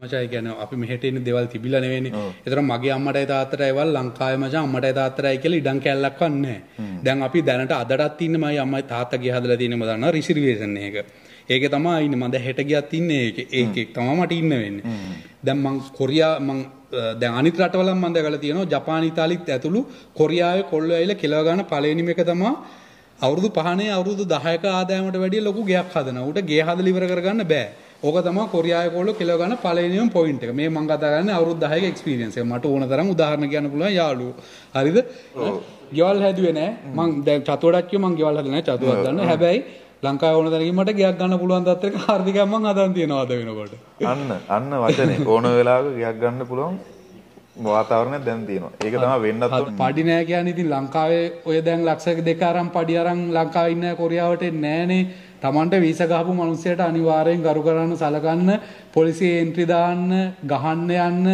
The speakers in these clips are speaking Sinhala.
මචං ඒ කියන්නේ අපි මෙහෙට එන දේවල් තිබිලා නෙවෙයිනේ. ඒතර මගේ අම්මටයි තාත්තටයි ඒවල් ලංකාවේ මචං අම්මටයි තාත්තටයි කියලා ඉඩම් කැල්ලක්වත් නැහැ. දැන් අපි දැනට අදටත් ඉන්නේ මයි අම්මයි තාත්තගේ හදලා තියෙන මම දන්නවා රිසර්වේෂන් එක. ඒකේ තමයි ඉන්නේ මම දැන් හෙට ගියත් ඉන්නේ ඒකේ. ඒකේ තමයි මට ඉන්න වෙන්නේ. දැන් මං කොරියා මං දැන් අනිත් රටවල මම දැකලා තියෙනවා ජපාන ඉතාලිත් ඇතුළු කොරියාවේ කොල්ලෝ ඇවිල්ලා කෙලව ගන්න පළවෙනිම එක තමයි අවුරුදු 5නේ අවුරුදු 10ක ආදායමට වැඩිය ලොකු ගෙයක් හදනවා. ඌට ගේ හදලා ඉවර කරගන්න බෑ. ඕක තමයි කොරියාවේ කොල්ලෝ කෙලව ගන්න පළවෙනිම පොයින්ට් එක. මේ මම කතා කරන්නේ අවුරුදු 10ක එක්ස්පීරියන්ස් එක. මට ඕන තරම් උදාහරණ කියන්න පුළුවන් යාළුවෝ. හරිද? ගෙවල් හැදුවේ නෑ. මං දැන් චතුවඩක් කිව්ව මං ගෙවල් හදලා නෑ. චතුවක් දන්න. හැබැයි ලංකාවේ ඕන තැනකින් මට ගයක් ගන්න පුළුවන් තත්ත්වයක ආර්ථිකයක් මං හදන් තියනවා අද වෙනකොට. අන්න අන්න වචනේ ඕන වෙලාවක ගියක් ගන්න පුළුවන් වාතාවරණයක් දැන් තියෙනවා. ඒක තමයි වෙන්නත්. පඩි නෑ කියන්නේ ඉතින් ලංකාවේ ඔය දැන් ලක්ෂ දෙක අරන් පඩි අරන් ලංකාවේ ඉන්න කොරියාවට එන්නේ නෑනේ. Tamanට වීසා ගහපු මිනිස්සයාට අනිවාර්යෙන් ගරු කරන්න සලකන්න පොලිසිය එන්ට්‍රි දාන්න ගහන්න යන්න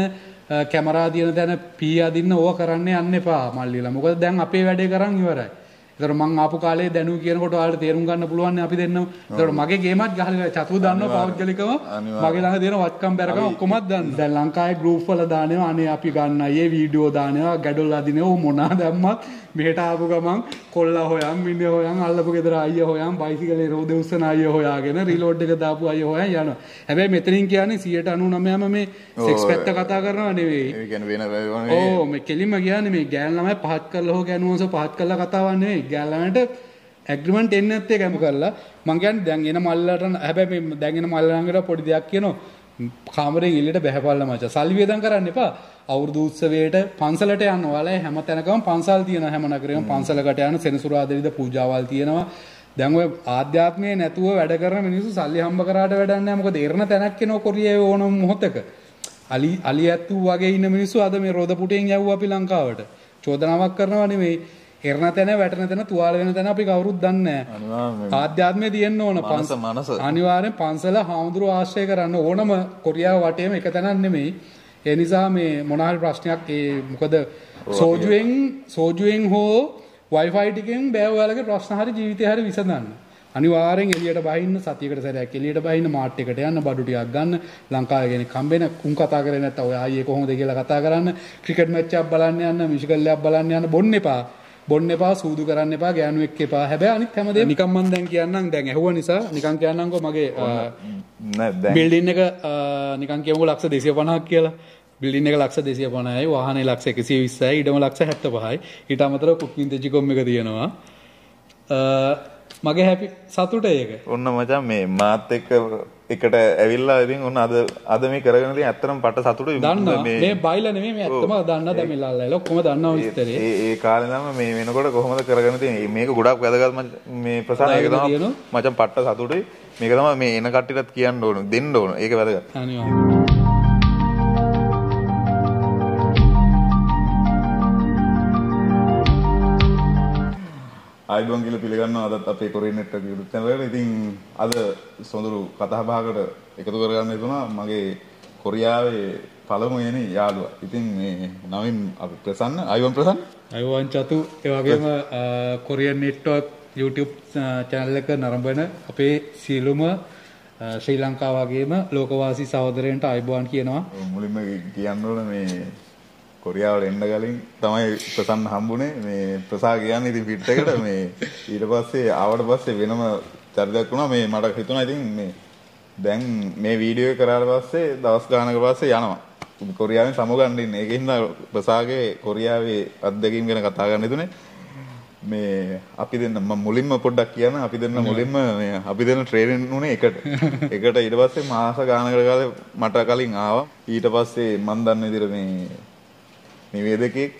කැමරා දින තැන පී අදින්න ඕවා කරන්න යන්න එපා මල්ලිලා. මොකද දැන් අපේ වැඩේ කරන් ඉවරයි. ඒතර මං ආපු කාලේ දැනු කියනකොට ඔයාලට තේරුම් ගන්න පුළුවන් අපි දෙන්නම. ඒතර මගේ ගේමත් ගහලා චතු දන්නවා පෞද්ගලිකව මගේ ළඟ තියෙන වත්කම් බැරකම් ඔක්කොමත් දන්න. දැන් ලංකාවේ ගෲප් වල දානවා අනේ අපි ගන්න අයියේ වීඩියෝ දානවා. ගැඩොල් අදිනවා. මොනා දැම්මත් මෙහෙට ආපු ගමන් කොල්ලා හොයන් මිනිහ හොයන් අල්ලපු ගෙදර අයියා හොයන් බයිසිකලේ රෝද උස්සන අයියා හොයාගෙන රීලෝඩ් එක දාපු අයියා හොයන් යනවා. හැබැයි මෙතනින් කියන්නේ 99ම මේ සෙක්ස් පැත්ත කතා කරනවා නෙවෙයි. ඒ කියන්නේ වෙන ඕ මේ කෙලින්ම කියන්නේ මේ ගෑන් ළමයි පහත් කරලා හෝ ගෑනුවන්ස පහත් කරලා කතාවක් නෙවෙයි. ගෑන් ළමයින්ට ඇග්‍රිමන්ට් එන්නේ නැත්තේ කැම කරලා මං කියන්නේ දැන් එන මල්ලට හැබැයි මේ දැන් එන මල්ල ළඟට පොඩි දෙයක් කියනවා. කාමරෙන් එළියට බහැපල්ලා මචං. සල්ලි වේදම් කරන්න එපා. අවුරුදු උත්සවයට පන්සලට යන්න ඔයාලා හැම තැනකම පන්සල් තියෙනවා හැම නගරෙම පන්සලකට යන සෙනසුරාදාරිද පූජාවල් තියෙනවා. දැන් ඔය ආධ්‍යාත්මයේ නැතුව වැඩ කරන මිනිස්සු සල්ලි හම්බ කරාට වැඩක් නැහැ. මොකද එරණ තැනක් එනවා කොරියාවේ ඕනම මොහොතක. අලි අලි ඇත්තු වගේ ඉන්න මිනිස්සු අද මේ රොද පුටෙන් යවුවා අපි ලංකාවට. චෝදනාවක් කරනවා නෙමෙයි. එරණ තැන වැටෙන තැන තුවාල වෙන තැන අපි කවුරුත් දන්නේ. ආධ්‍යාත්මය තියෙන්න ඕන මනස මනස අනිවාර්යෙන් පන්සල හාමුදුරුවෝ ආශ්‍රය කරන්න ඕනම කොරියාව වටේම එක තැනක් නෙමෙයි. ඒ නිසා මේ මොනහරි ප්‍රශ්නයක් ඒ මොකද සෝජුවෙන් සෝජුවෙන් හෝ වයිෆයි ටිකෙන් බෑ ඔයාලගේ ප්‍රශ්න හරි ජීවිතේ හරි විසඳන්න. අනිවාර්යෙන් එළියට බහින්න සතියකට සැරයක් එළියට බහින්න මාට් එකට යන්න බඩු ටිකක් ගන්න ලංකාවේ කෙනෙක් හම්බෙන කුන් කතා කරේ නැත්නම් ඔය ආයේ කොහොමද කියලා කතා කරන්න ක්‍රිකට් මැච් එකක් බලන්න යන්න මියුසිකල් එකක් බලන්න යන්න බොන්න එපා බොන්න එපා සූදු කරන්න එපා ගෑනුවෙක් එපා. හැබැයි අනිත් හැමදේම නිකන් මම දැන් කියන්නම් දැන් ඇහුව නිසා නිකන් කියන්නම්කෝ මගේ බිල්ඩින් එක නිකන් කියමුකෝ ලක්ෂ 250ක් කියලා. බිල්ඩින් එක ලක්ෂ 250යි වාහනේ ලක්ෂ 120යි ඉඩම ලක්ෂ 75යි ඊට අමතරව කුකින් තෙජිකොම් එක තියෙනවා. මගේ හැපි සතුට ඒක. ඔන්න මචං මේ මාත් එක්ක එකට ඇවිල්ලා ඉතින් ඔන්න අද අද මේ කරගෙන තියෙන ඇත්තටම පට සතුටුයි දන්නවා. මේ බයිලා නෙමෙයි මේ ඇත්තම දන්නා දැන් මේ ලල්ලා ඔක්කොම දන්නවා විස්තරේ. ඒ ඒ කාලේ නම් මේ වෙනකොට කොහොමද කරගෙන තියෙන්නේ මේක ගොඩක් වැදගත් මේ ප්‍රසන්න ඒක තමයි මචං පට්ට සතුටුයි. මේක තමයි මේ එන කට්ටියටත් කියන්න ඕන දෙන්න ඕන. ඒක වැදගත්. අනිවාර්යයෙන් ආයිබෝන් කියලා පිළිගන්නවා අදත් අපේ channel එකට. ඉතින් අද සොඳුරු කතා බහකට එකතු කරගන්න හිතුණා මගේ කොරියාවේ පළමුවෙනි යාළුවා. ඉතින් මේ නවින් අපි ප්‍රසන්න ආයිබෝන් ප්‍රසන්න. අයුවන් චතු ඒ වගේම කොරියන් නෙට්වර්ක් YouTube channel එක නරඹන අපේ සියලුම ශ්‍රී ලංකාව වගේම ලෝකවාසී සහෝදරයන්ට අයබෝන් කියනවා. මුලින්ම කියන්න ඕන මේ කොරියාවට එන්න කලින් තමයි ප්‍රසන්න හම්බුනේ. මේ ප්‍රසා කියන්නේ ඉතින් ෆිට් එකට. මේ ඊට පස්සේ ආවට පස්සේ වෙනම චරිතයක් වුණා. මේ මට හිතුණා ඉතින් මේ දැන් මේ වීඩියෝ එක කරාට පස්සේ දවස් ගානක පස්සේ යනවා. කොරියාවෙන් සමුගන්න ඉන්නේ. ඒකින්ද ප්‍රසාගේ කොරියාවේ අත්දැකීම් ගැන කතා කරන්න හිතුනේ. මේ අපි දෙන්න මම මුලින්ම පොඩ්ඩක් කියන්න. අපි දෙන්න මුලින්ම මේ අපි දෙන්න ට්‍රේනින් උනේ එකට. එකට ඊට පස්සේ මාස ගානකට කාලේ මට කලින් ආවා. ඊට පස්සේ මම දන්න විදිහට මේ නිවේදකෙක්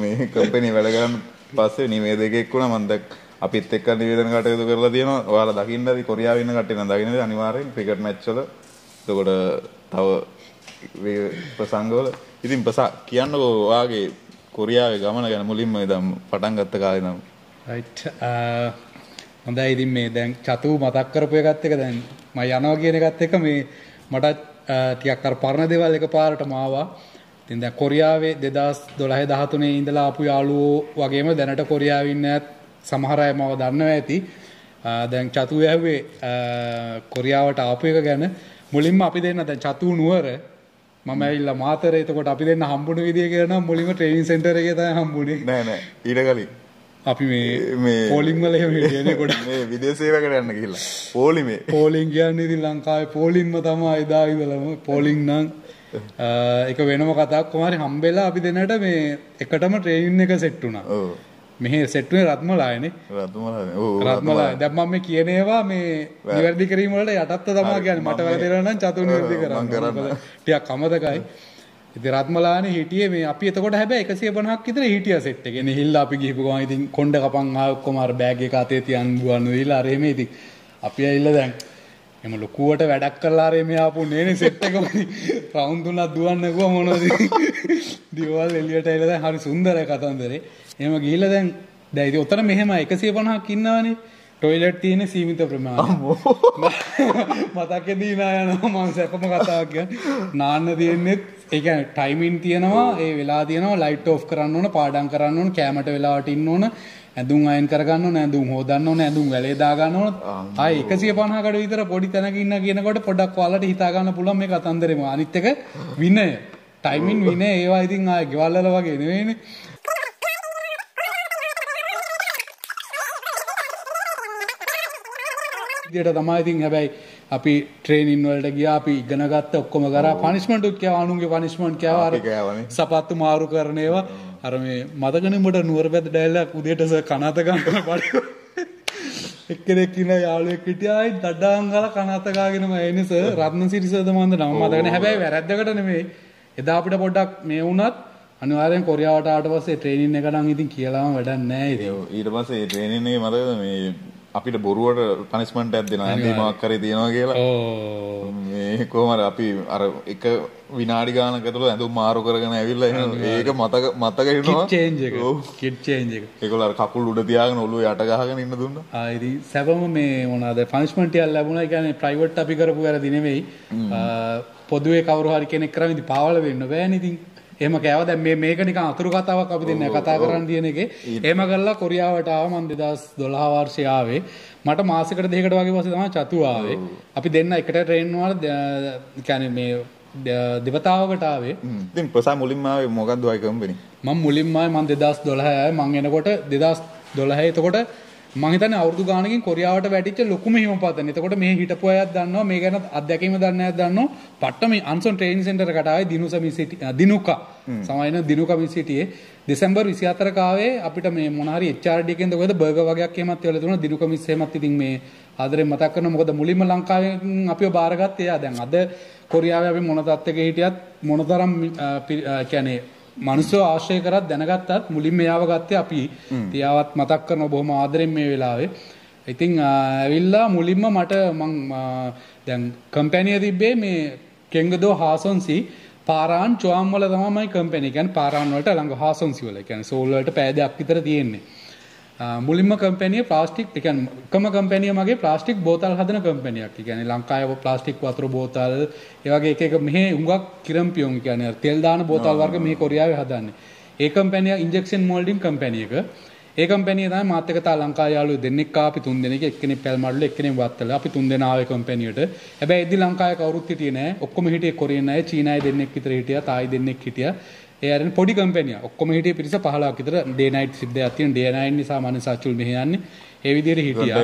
මේ කම්පැනි වැඩ කරන් පස්සේ නිවේදකෙක් වුණා මම දැක් අපිත් එක්ක නිවේදන කටයුතු කරලා තියෙනවා. ඔයාලා දකින්න ඇති කොරියාවේ ඉන්න කට්ටිය නම් දකින්නද අනිවාර්යෙන් ක්‍රිකට් මැච් වල. එතකොට තව ප්‍රසංග වල ඉතින් ප්‍රසා කියන්නකෝ ඔයාගේ කොරියාවේ ගමන ගැන මුලින්ම ඉදම් පටන් ගත්ත කාලේ නම්. රයිට් uh, හොඳයි ඉතින් මේ දැන් චතු මතක් කරපු එකත් එක දැන් මම යනවා කියන එකත් එක මේ මට uh, ටිකක් අර පරණ දේවල් එකපාරටම ආවා. ඉතින් දැන් කොරියාවේ 2012 13 ඉඳලා ආපු යාළුවෝ වගේම දැනට කොරියාවේ ඉන්න සමහර අය මම දන්නවා ඇති. දැන් චතු ඇහුවේ කොරියාවට ආපු එක ගැන මුලින්ම අපි දෙන්න දැන් චතු නුවර මම ඇවිල්ලා මාතර එතකොට අපි දෙන්න හම්බුන විදිය කියලා නම් මුලින්ම ට්‍රේනින් සෙන්ටර් එකේ තමයි හම්බුනේ. නෑ නෑ ඊට කලින් අපි මේ පෝලිං වල එහෙම හිටියනේ ගොඩක්. මේ විදේශේවකට යන්න ගිහිල්ලා පොලිමේ පෝලිං කියන්නේ ඉතින් ලංකාවේ පෝලින්ම තමයි එදා ඉඳලම පෝලිං නම් ඒක වෙනම කතාවක් කොහොම හරි හම්බෙලා අපි දෙන්නට මේ එකටම ට්‍රේනින් එක සෙට් වුණා. ඔව් මෙහි සෙට් වුණේ රත්මලායනේ. රත්මලා දැන් මම මේ කියන ඒවා මේ නිවැරදි කිරීම වලට යටත්ව තමයි හරි. කියන්නේ මට මම වැරදිලා නම් චතු නිවැරදි කරන්න. කරන්න. ටිකක් අමතකයි. ඉතින් රත්මලානේ හිටියේ මේ අපි එතකොට හැබැයි 150ක් විතර හිටියා සෙට් එකේ. නෙහිල්ලා අපි ගිහපු ගමන් ඉතින් කොණ්ඩ කපන් ආව ඔක්කොම අර බෑග් එක අතේ තියන් බුවන් දීලා අර එහෙම ඉතින් අපි ඇවිල්ලා දැන් එම ලොකුවට වැඩක් කරලා අර මේ ආපු නේනේ සෙට් එකම. රවුන්ඩ් තුනක් දුවන්න ගුවා මොනවද? දිවල් එළියට ඇවිල්ලා දැන් හරි සුන්දරයි කතන්දරේ. එහෙම ගිහිල්ලා දැන් දැන් ඉතින් උතන මෙහෙම 150ක් ඉන්නවනේ. ටොයිලට් තියෙන සීමිත ප්‍රමාණය මතකෙදී නා යනවා මම සැපම කතාවක් කියන්නේ. නාන්න තියෙන්නේ ඒ කියන්නේ ටයිමින් තියෙනවා ඒ වෙලා තියෙනවා ලයිට් ඔෆ් කරන්න ඕන පාඩම් කරන්න ඕන කැමරට වෙලාවට ඉන්න ඕන ඇඳුම් අයන් කරගන්න ඕන ඇඳුම් හොදන්න ඕන ඇඳුම් වැලේ දා ගන්න ඕන ආයි 150කට විතර පොඩි තැනක ඉන්න කියනකොට පොඩක් ඔයාලට හිතා ගන්න පුළුවන් මේ කතන්දරේම අනිත් එක විනය. ටයිමින් විනය ඒවා ඉතින් ආයි ගෙවල් වල වගේ නෙවෙයිනේ. විදියට තමයි ඉතින් හැබැයි අපි ට්‍රේනින් වලට ගියා අපි ඉගෙන ගත්ත ඔක්කොම කරා. පනිෂ්මන්ට් උත් කෑවා අනුන්ගේ පනිෂ්මන්ට් කෑවා. අර. සපත්තු මාරු කරන ඒවා. අර මේ මතකනේ උඹට නුවරපැද ඩැල්ලක් උදේට සර් කනත ගන්න බඩ. එක්කෙනෙක් ඉන්න යාළුවෙක් හිටියා ආයි දඩාන් ගාලා කනත ගාගෙනම. එන්නේ සර් රත්නසිරි සර්ද මන්ද නම මතකනේ හැබැයි වැරද්දකට නෙමෙයි. එදා අපිට පොඩ්ඩක් මේ වුණත් අනිවාර්යෙන් කොරියාවට ආවට පස්සේ ට්‍රේනින් එක නම් ඉතින් කියලාම වැඩක් නැහැ ඉතින්. ඊට පස්සේ ට්‍රේනින් එකේ මතකද මේ අපිට බොරුවට පනිෂ්මන්ට් එකක් දෙනවා. ඇඳීමක් කරේ තියනවා කියලා. ඕ. මේ කොහමද අපි අර එක විනාඩි ගානක ඇතුළත ඇඳුම් මාරු කරගෙන ඇවිල්ලා ඒක මතක මතක හිටිනවා. කිට් චේන්ජ් එක. ඔව්. කිට් චේන්ජ් එක. ඒගොල්ලෝ අර කකුල් උඩ තියාගෙන ඔළුව යට ගහගෙන ඉන්න දුන්නා. ආයිති සැපම මේ මොනවාද පනිෂ්මන්ට් එකක් ලැබුණා. කියන්නේ ප්‍රයිවට් අපි කරපු වැරදි නෙවෙයි. ආ, පොදුවේ කවුරු හරි කෙනෙක් කරන් ඉතින් පාවල වෙන්න බෑනේ ඉතින් එහෙම කෑවා. දැන් මේ මේක නිකන් අතුරු කතාවක් අපි දෙන්න කතා කරන්න තියෙන එකේ. එහෙම කරලා කොරියාවට ආවා මම 2012 වර්ෂයේ ආවේ. මට මාසෙකට දෙකකට වගේ පස්සේ තමයි චතු ආවේ. අපි දෙන්න එකට ට්‍රේන් වල කියන්නේ මේ දෙවතාවකට ආවේ. ඉතින් ප්‍රසා මුලින්ම ආවේ මොකද්ද ඔය කම්පැනි? මම මුලින්ම ආවේ මම 2012 ආවේ මම එනකොට 2012 එතකොට මම හිතන්නේ අවුරුදු ගානකින් කොරියාවට වැටිච්ච ලොකුම හිමපාතනේ. එතකොට මේ හිටපු අයත් දන්නවා මේ ගැන අත්දැකීම දන්න අයත් දන්නවා. පට්ට මේ අන්සොන් ට්‍රේනින් සෙන්ටර් එකට ආවේ දිනුස මිසිටි දිනුකා. සමයින දිනුකා මිසිටියේ දෙසැම්බර් 24 කාවේ අපිට මේ මොන හරි HRD එකෙන්ද කොහෙද බර්ගර් වගේක් එහෙමත් වෙලා තිබුණා දිනුකා මිස් එහෙමත් ඉතින් මේ ආදරෙන් මතක් කරනවා මොකද මුලින්ම ලංකාවෙන් අපිව බාරගත්තේ එයා දැන් අද කොරියාවේ අපි මොන තත්ත්වයක හිටියත් මොනතරම් කියන්නේ මනුස්සව ආශ්‍රය කරත් දැනගත්තත් මුලින්ම එයාව ගත්තේ අපි. තියාවත් මතක් කරන බොහොම ආදරෙන් මේ වෙලාවේ. ඉතින් ඇවිල්ලා මුලින්ම මට මං දැන් කම්පැනිය තිබ්බේ මේ කෙංගදෝ හාසොන්සි පාරාන් චොම් වල තමයි කම්පැනි කියන්නේ පාරාන් වලට ළඟ හාසොන්සි වල. කියන්නේ සෝල් වලට පෑදයක් විතර තියෙන්නේ. මුලින්ම කම්පැනිය ප්ලාස්ටික් කියන්නේ එකම කම්පැනිය මගේ ප්ලාස්ටික් බෝතල් හදන කම්පැනියක්. කියන්නේ ලංකාවේ ප්ලාස්ටික් වතුර බෝතල් ඒ වගේ එක එක මෙහි හුඟක් කිරම්පියොන් කියන්නේ තෙල් දාන බෝතල් වර්ග මේ කොරියාවේ හදන්නේ. ඒ කම්පැනිය ඉන්ජෙක්ෂන් මෝල්ඩින් කම්පැනි එක. ඒ කම්පැනිය තමයි මාත් එක්ක තා ලංකාවේ යාළුවෝ දෙන්නෙක් ආව අපි තුන් දෙනෙක් එක්කෙනෙක් පැල්මඩල එක්කෙනෙක් වත්තල අපි තුන් දෙනා ආවේ කම්පැනියට. හැබැයි එදි ලංකාවේ කවුරුත් හිටියේ නෑ. ඔක්කොම හිටියේ කොරියන් අය, චීන අය දෙන්නෙක් විතර හිටියා, තායි දෙන්නෙක් හිටියා. ඒ අරන් පොඩි කම්පැනියක්. ඔක්කොම හිටියේ පිරිස 15ක් විතර ඩේ නයිට් දෙකක් තියෙන ඩේ නයිට් නිසා මම සාචුල් මෙහෙ යන්නේ. ඒ විදිහට හිටියා.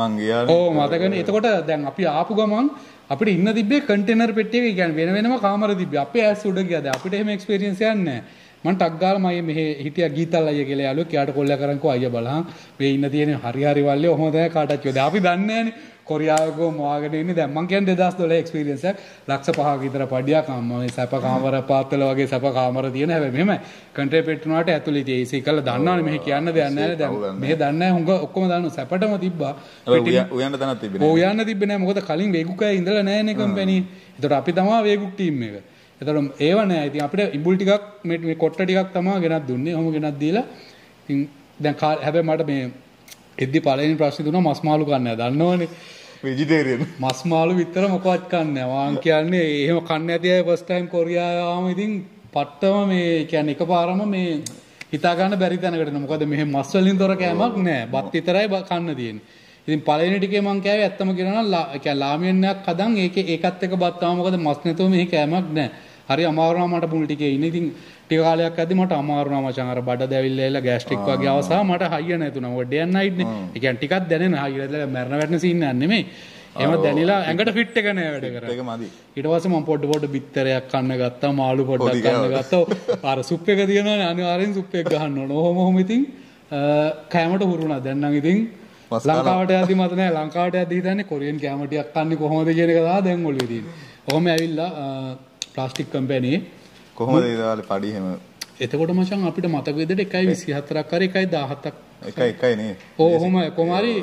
මං ගියානේ ඕ මතකනේ. එතකොට දැන් අපි ආපු ගමන් අපිට ඉන්න තිබ්බේ කන්ටේනර් පෙට්ටියක කියන්නේ වෙන වෙනම කාමර තිබ්බේ. අපේ ඇස් උඩ ගියා. දැන් අපිට එහෙම එක්ස්පීරියන්ස් එකක් නැහැ. මං ටක් ගාලා මම මෙහෙ හිටියා ගීතල් අයියා කියලා යාළුවෙක්. එයාට කොල්ල කරන්කෝ අයියා බලහන්. මේ ඉන්න තියෙන හරි හරි වල්ලේ ඔහොම තමයි කිව්වා. දැන් අපි දන්නේ නැහනේ. කොරියාවක මොවාගෙන ඉන්නේ දැන් මං කියන්නේ 2012 එක්ස්පීරියන්ස් එකක් ලක්ෂ 5ක විතර පඩියක් අම්ම මේ සැප කාමර පාත්තල වගේ සැප කාමර තියෙන හැබැයි මෙහෙම කන්ට්‍රේ පෙට්ටුනාට ඇතුළේ ඉතින් AC කරලා දන්නවනේ මෙහෙ කියන්න දෙයක් නැහැ දැන් මෙහෙ දන්නේ නැහැ හුඟ ඔක්කොම දන්නවා සැපටම තිබ්බා උයන් උයන්න තැනක් තිබෙන්නේ ඔය යන්න තිබ්බේ නැහැ මොකද කලින් වේගුකය ඉඳලා නැහැනේ කම්පැනි. ඒතකොට අපි තමයි වේගුක් ටීම් එක. ඒතකොට ඒව නැහැ. ඉතින් අපිට ඉඹුල් ටිකක් මේ මේ කොට්ට ටිකක් තමයි ගෙනත් දුන්නේ. ඔහොම ගෙනත් දීලා ඉතින් දැන් හැබැයි මට මේ එද්දි පළවෙනි ප්‍රශ්නේ දුන්නා මස් මාළු කන්නේ නැහැ. දන්නවනේ. වෙජිටේරියන් මස් මාළු විතර මොකවත් කන්නේ නැහැ. වාන් කියන්නේ එහෙම කන්නේ නැති අය ෆස්ට් ටයිම් කොරියාව ආවම ඉතින් පට්ටම මේ කියන්නේ එකපාරම මේ හිතා ගන්න බැරි තැනකට එනවා. මොකද මෙහෙම මස් වලින් තොර කෑමක් නැහැ. බත් විතරයි කන්න තියෙන්නේ. ඉතින් පළවෙනි ටිකේ මං කෑවේ ඇත්තම කියනවා නම් ලාමියන්නයක් හදන් ඒකේ ඒකත් එක බත් තමයි මොකද මස් නැතුව මෙහි කෑමක් නැහැ. හරි අමාරු වුණා මට මුල් ටිකේ ඉන්න. ඉතින් ටික කාලයක් ඇද්දි මට අමාරු වුණා මචං අර බඩ දැවිල්ල ඇවිල්ලා ගෑස්ට්‍රික් වගේ අවසා මට හයිය නැතුණා. මොකද ඩේ ඇන්ඩ් නයිට් නේ. ඒ කියන්නේ ටිකක් දැනෙන හයිය නැතිලා මැරෙන වැටෙන සීන් එකක් නෙමෙයි. එහෙම දැනිලා ඇඟට ෆිට් එක නෑ වැඩ කරන්නේ. ඊට පස්සේ මම පොඩ පොඩ බිත්තරයක් කන්න ගත්තා මාළු පොඩ්ඩක් පොඩි කන්න. ගත්තා අර සුප් එක තියෙනවනේ අනිවාර්යෙන් සුප් එක ගහන්න ඕන. ඔහොම ඔහොම ඉතින් කෑමට හුරුණා. දැන් නම් ඉතින්. ලංකාවට යද්දි මත නෑ. ලංකාවට යද්දි හිතන්නේ කොරියන් කෑම ටිකක් කන්නේ කොහොමද කියන එක තමයි දැන් තියෙන්නේ. ඔහොම ඇවිල්ලා ප්ලාස්ටික් කම්පැනි කොහොමද දාලේ පඩි හැම එතකොට මචං අපිට මතක විදිහට 1.24ක් හරි 1.17ක් එකයි එකයි නේ. ඕ ඔහොම කොමාරි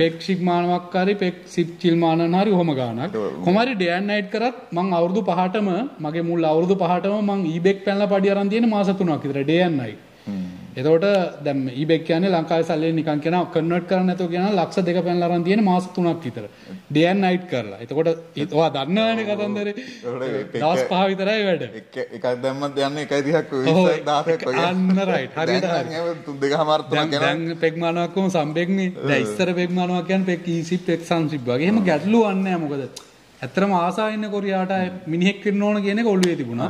පෙක් ශික්මානවක් හරි පෙක් සිප්චිල් මානන හරි ඔහොම ගානක්. කොමාරි ඩේ ඇන්ඩ් නයිට් කරත් මං අවුරුදු පහටම මගේ මුල් අවුරුදු පහටම මං ඊබෙක් පැනලා පඩි අරන් තියෙන මාස තුනක් විතර ඩේ ඇන්ඩ් නයිට් හ්ම්. එතකොට දැන් ඊබෙක් කියන්නේ ලංකාවේ සල්ලි නිකන් කියන කන්වර්ට් කරන්න නැතුව කියන ලක්ෂ දෙක පැනලා අරන් තියෙන මාස තුනක් විතර. ඩේ ඇන්ඩ් නයිට් කරලා. එතකොට ඔයා දන්නවනේ කතන්දරේ. දවස් පහ විතරයි වැඩ. එක එකක් දැම්මත් යන්නේ 1.30ක් ඔව්, 20ක් 16ක් වගේ. අන්න right. හරියට හරි. තුන් දෙකමාර තුනක් යනවා. දැන් පෙක් මානවක් කොහොම සම්පෙක්නේ. දැන් ඉස්සර පෙක් මානවක් කියන්නේ පෙක් ඊසිප් පෙක් සංසිප් වගේ. එහෙම ගැටලුවක් නැහැ මොකද ඇත්තටම ආසා ඉන්න කොරියාට මිනිහෙක් වෙන්න ඕන කියන ඔළුවේ තිබුණා.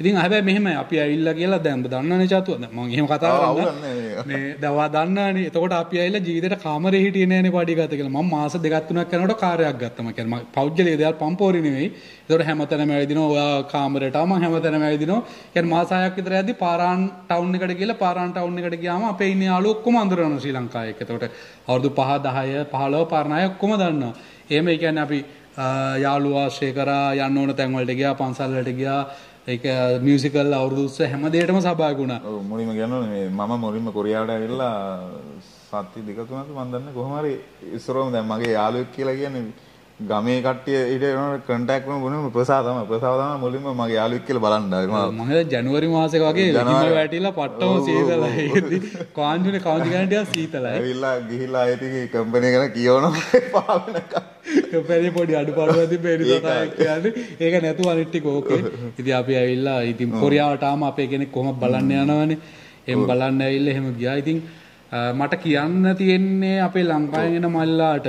ඉතින් හැබැයි මෙහෙම අපි ඇවිල්ලා කියලා දැන් ඔබ දන්නවනේ චතුව. මම එහෙම කතා කරන්නේ. මේ දවා දන්නවනේ. එතකොට අපි ඇවිල්ලා ජීවිතේට කාමරේ හිටියේ නෑනේ පඩි ගත කියලා. මම මාස දෙකක් තුනක් යනකොට කාර්යයක් ගත්තා මම කියන්නේ. මම පෞද්ගලික දේවල් පම්පෝරි නෙවෙයි. ඒතකොට හැමතැනම ඇවිදිනවා ඔයා කාමරේට ආව මම හැමතැනම ඇවිදිනවා. කියන්නේ මාස 6ක් විතර යද්දි පාරාන් ටවුන් එකට ගිහලා පාරාන් ටවුන් එකට ගියාම අපේ ඉන්න යාළුවෝ ඔක්කොම අඳුරනවා ශ්‍රී ලංකාවේ. එක. එතකොට අවුරුදු 5 10 15 පාරණ අය ඔක්කොම දන්නවා. එහෙම ඒ කියන්නේ අපි අ, යාළුවෝ ආශ්‍රය කරා යන්න ඕන තැන් වලට ගියා පන්සල් වලට ගියා ඒක මියුසිකල් අවුරුදු උත්සව හැම දෙයකටම සහභාගී වුණා. ඔව් මුලින්ම කියනවා මේ මම මුලින්ම කොරියාවට ඇවිල්ලා සති දෙක තුනක් මම දන්නේ කොහොම හරි ඉස්සරවම දැන් මගේ යාළුවෙක් කියලා කියන්නේ ගමේ කට්ටිය ඊට එනකොට කන්ටැක්ට් වුණ මොනම ප්‍රසා තමයි ප්‍රසා තමයි මුලින්ම මගේ යාළුවෙක් කියලා බලන්න ආවේ මම ජනවාරි මාසේ වගේ ජනවාරි. හිම වැටිලා පට්ටම සීතලයි. කාන්ජුනේ කාන්ජු ගන්න ටිකක් සීතලයි. ඇවිල්ලා ගිහිල්ලා ආයෙත් කම්පැනි එක ගැන කියවනවා පාවෙනකම් කම්පැනි පොඩි ඒ නිසා තමයි කියන්නේ. ඒක නැතුව අනිත් ටික ඕකේ. ඉතින් අපි ඇවිල්ලා ඉතින් කොරියාවට ආම අපේ කෙනෙක් කොහොමද බලන්න යනවනේ. එහෙම බලන්න ඇවිල්ලා එහෙම ගියා. ඉතින් මට කියන්න තියෙන්නේ අපේ ලංකාවෙන් එන මල්ලාට.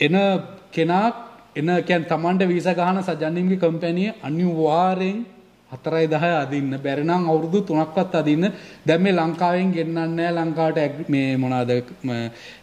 එන කෙනා එන කියන්නේ Tamanට වීසා ගහන සජන්නිම්ගේ කම්පැනි අනිවාර්යෙන් 4යි 10 අදින්න. බැරි නම් අවුරුදු 3ක්වත් අදින්න. දැන් මේ ලංකාවෙන් ගෙන්නන්නේ නැහැ. ලංකාවට මේ මොනවාද?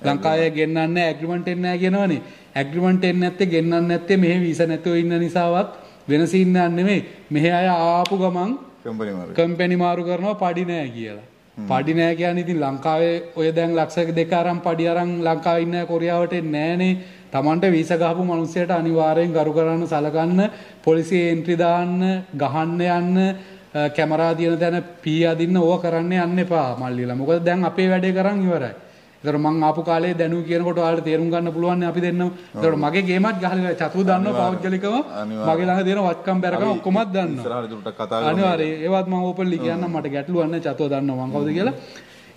ලංකාවේ ගෙන්නන්නේ නැහැ. ඇග්‍රිමන්ට් එන්නේ නැහැ කියනවනේ. ඇග්‍රිමන්ට් එන්නේ නැත්තේ ගෙන්නන්නේ නැත්තේ මෙහෙ වීසා නැතුව ඉන්න නිසාවත් වෙන සීන් එකක් නෙමෙයි. මෙහෙ අය ආපු ගමන් කම්පැනි මාරු. කම්පැනි මාරු කරනවා පඩි නෑ කියලා. පඩි නෑ කියන්නේ ඉතින් ලංකාවේ ඔය දැන් ලක්ෂ දෙක අරන් පඩි අරන් ලංකාවේ ඉන්න කොරියාවට එන්නේ නෑනේ. Tamanට වීසා ගහපු මිනිස්සයට අනිවාර්යෙන් ගරු කරන්න සලකන්න පොලිසිය එන්ට්‍රි දාන්න ගහන්න යන්න කැමරා තියෙන තැන පී අදින්න ඕවා කරන්න යන්න එපා මල්ලිලා. මොකද දැන් අපේ වැඩේ කරන් ඉවරයි. ඒතර මං ආපු කාලේ දැනු කියනකොට ඔයාලට තේරුම් ගන්න පුළුවන් අපි දෙන්නම. ඒතර මගේ ගේමත් ගහලා චතු දන්නවා පෞද්ගලිකව. මගේ ළඟ තියෙන වත්කම් බැරකම් ඔක්කොමත් දන්නවා. අනිවාර්යයෙන් ඒවත් මම ඕපන්ලි කියන්නම් මට ගැටලුවක් නැහැ චතුව දන්නවා මං කවුද කියලා.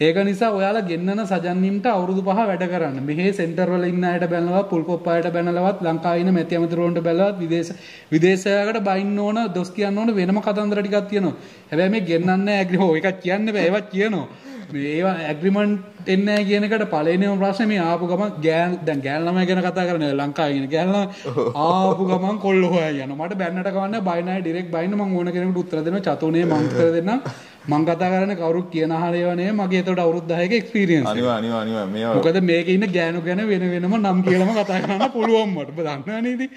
ඒක නිසා ඔයාලා ගෙන්නන සජන්නිම්ට අවුරුදු පහ වැඩ කරන්න. මෙහි සෙන්ටර් වල ඉන්න අයට බැලනවත්, පුල්පොප් අයට බැලනවත්, ලංකාවේ ඉන්න මැති ඇමතිවරුන්ට බැලවත්, විදේශ විදේශයකට බයින්න ඕන, දොස් කියන්න ඕන වෙනම කතන්දර ටිකක් තියෙනවා. හැබැයි මේ ගෙන්නන්නේ නැහැ ඇග්‍රි හෝ එකක් කියන්න බෑ. ඒවත් කියනවා. මේ ඒවා ඇග්‍රිමන්ට් එන්නේ නැහැ කියන එකට පළවෙනිම ප්‍රශ්නේ මේ ආපු ගමන් ගෑන් දැන් ළමයි ගැන කතා කරන්නේ ලංකාවේ ඉන්න ගෑන් ළමයි ආපු ගමන් කොල්ල හොයා යනවා මට බැන්නට කවන්න බයි නැහැ ඩිරෙක්ට් බයින්න මම ඕන කෙනෙකුට උත්තර දෙනවා චතුනේ මං උත්තර දෙන්නම් මං කතා කරන්නේ කවුරුත් කියන ආහාරයව නෙවෙයි මගේ ඒතකොට අවුරුදු 10ක එක්ස්පීරියන්ස් අනිවා අනිවා අනිවා මේවා මොකද මේකේ ඉන්න ගෑනු ගැන වෙන වෙනම නම් කියලාම කතා කරන්න පුළුවන් මට. ඔබ දන්නවනේ ඉතින්.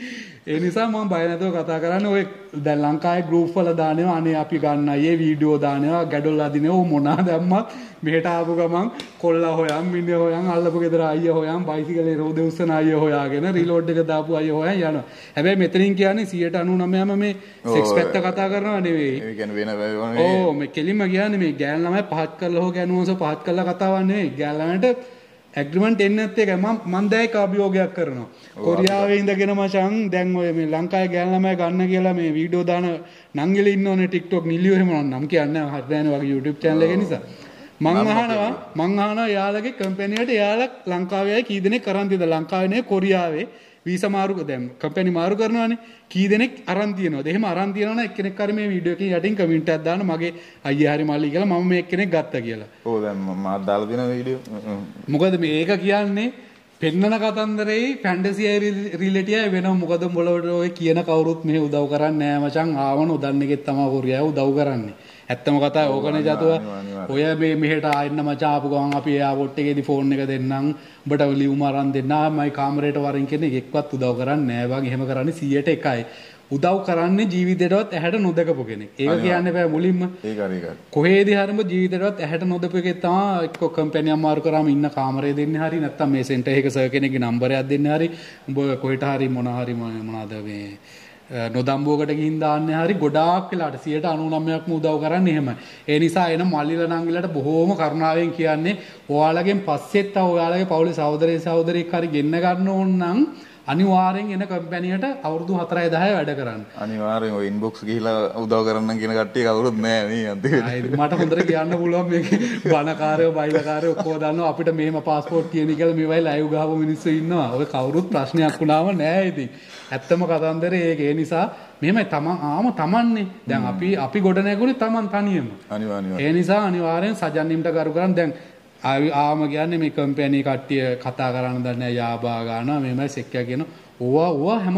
ඒ නිසා මම බය නැතුව කතා කරන්නේ ඔය දැන් ලංකාවේ ගෲප් වල දානවා අනේ අපි ගන්න අය වීඩියෝ දානවා ගැඩොල් අදිනවා මොනා දැම්මත් මෙහෙට ආපු ගමන් කොල්ලා හොයන් මිනිහ හොයන් අල්ලපු ගෙදර අයියා හොයන් බයිසිකලේ රෝද උස්සන අයියා හොයාගෙන රීලෝඩ් එක දාපු අයියා හොයන් යනවා. හැබැයි මෙතනින් කියන්නේ 99ම මේ සෙක්ස් පැත්ත කතා කරනවා නෙවෙයි. ඒ කියන්නේ වෙන ඕ මේ කෙලින්ම කියන්නේ මේ ගෑන් ළමයි පහත් කරලා හෝ ගෑනුවන්ස පහත් කරලා කතාවක් නෙවෙයි. ගෑන් ළමයින්ට ඇග්‍රිමන්ට් එන්නේ නැත්තේ ඒකයි මම මම දැයක අභියෝගයක් කරනවා. කොරියාවේ ඉඳගෙන මචං දැන් ඔය මේ ලංකාවේ ගෑන් ළමයි ගන්න කියලා මේ වීඩියෝ දාන නංගිලි ඉන්නෝනේ TikTok නිලියෝ එහෙම නම් කියන්නේ හරියන්නේ වගේ YouTube channel එක නිසා. මං අහනවා මං අහනවා යාළගේ කම්පැනියට යාළ ලංකාවේ අය කී දෙනෙක් අරන් තියද? ලංකාවේ කොරියාවේ. වීසා මාරු දැන් කම්පැනි මාරු කරනවානේ. කී දෙනෙක් අරන් තියනවද? එහෙම අරන් තියනවනම් එක්කෙනෙක් හරි මේ වීඩියෝ එකේ යටින් කමෙන්ට් එකක් දාන්න මගේ අයියා හරි මල්ලි කියලා මම මේ එක්කෙනෙක් ගත්තා කියලා. ඕ දැන් මාත් දාලා දෙන වීඩියෝ මොකද මේක කියන්නේ පෙන්නන කතන්දරේ ෆැන්ටසිය රිලෙටිය වෙන මොකද උඹලට ඔය කියන කවුරුත් මේ උදව් කරන්නේ නෑ මචං. ආවන උදන්නගෙත් තමයි කොරියාව උදව් කරන්නේ ඇත්තම කතා ඕකනේ ජතුව ඔය මේ මෙහෙට ආයෙන්න මචං ආපු ගමන් අපි එකේදී ෆෝන් එක දෙන්නම්. උඹට ලියුම අරන් දෙන්න. මයි කාමරේට වරින් කෙනෙක් එක්වත් උදව් කරන්නේ නෑ වගේ එහෙම කරන්නේ 100ට එකයි. උදව් කරන්නේ ජීවිතේටවත් ඇහැට නොදකපු කෙනෙක්. ඒක කියන්න බෑ මුලින්ම. කොහේදී හරිම ජීවිතේටවත් ඇහැට නොදකපු එකේ තමයි එක්ක කම්පැනි අමාරු කරාම ඉන්න කාමරේ දෙන්නේ හරි නැත්නම් මේ සෙන්ටර් එක සර් කෙනෙක්ගේ නම්බරයක් දෙන්නේ හරි. උඹ කොහෙට හරි මොන හරි මොනවාද මේ නොදම්බුවකට ගිහින් දාන්නේ හරි ගොඩාක් වෙලාට 99%ක්ම උදව් කරන්නේ එහෙමයි. ඒ නිසා එන මල්ලිලා නංගිලට බොහෝම කරුණාවෙන් කියන්නේ ඔයාලගෙන් පස්සෙත් ඔයාලගේ පවුලේ සහෝදරය සහෝදරියෙක් හරි ගෙන්න ගන්න ඕන නම් අනිවාර්යෙන් එන කම්පැනියට අවුරුදු 4 10 වැඩ කරන්න. අනිවාර්යෙන් ඔය ඉන්බොක්ස් ගිහිලා උදව් කරන්න කියන කට්ටිය කවුරුත් නෑ. මට හොඳට කියන්න පුළුවන් මේක බනකාරයෝ බයිලකාරයෝ ඔක්කොම දන්නවා අපිට මෙහෙම પાස්පෝර්ට් කියන කියලා මේවයි ගහපු මිනිස්සු ඉන්නවා. ඔය කවුරුත් ප්‍රශ්නයක් වුණාම නෑ ඉතින්. ඇත්තම කතන්දරේ ඒක ඒ නිසා මෙහෙමයි තමන් ආම තමන්නේ. දැන් අපි අපි ගොඩ නැගුණේ තමන් තනියම. ඒ නිසා අනිවාර්යෙන් සජන්නිම්ට කරු කරන් දැන් ආම කියන්නේ මේ කම්පැනි කට්ටිය කතා කරන්න දන්නේ යාබා ගන්නවා මෙහෙමයි සෙක්කියා කියන ඕවා ඕවා හැම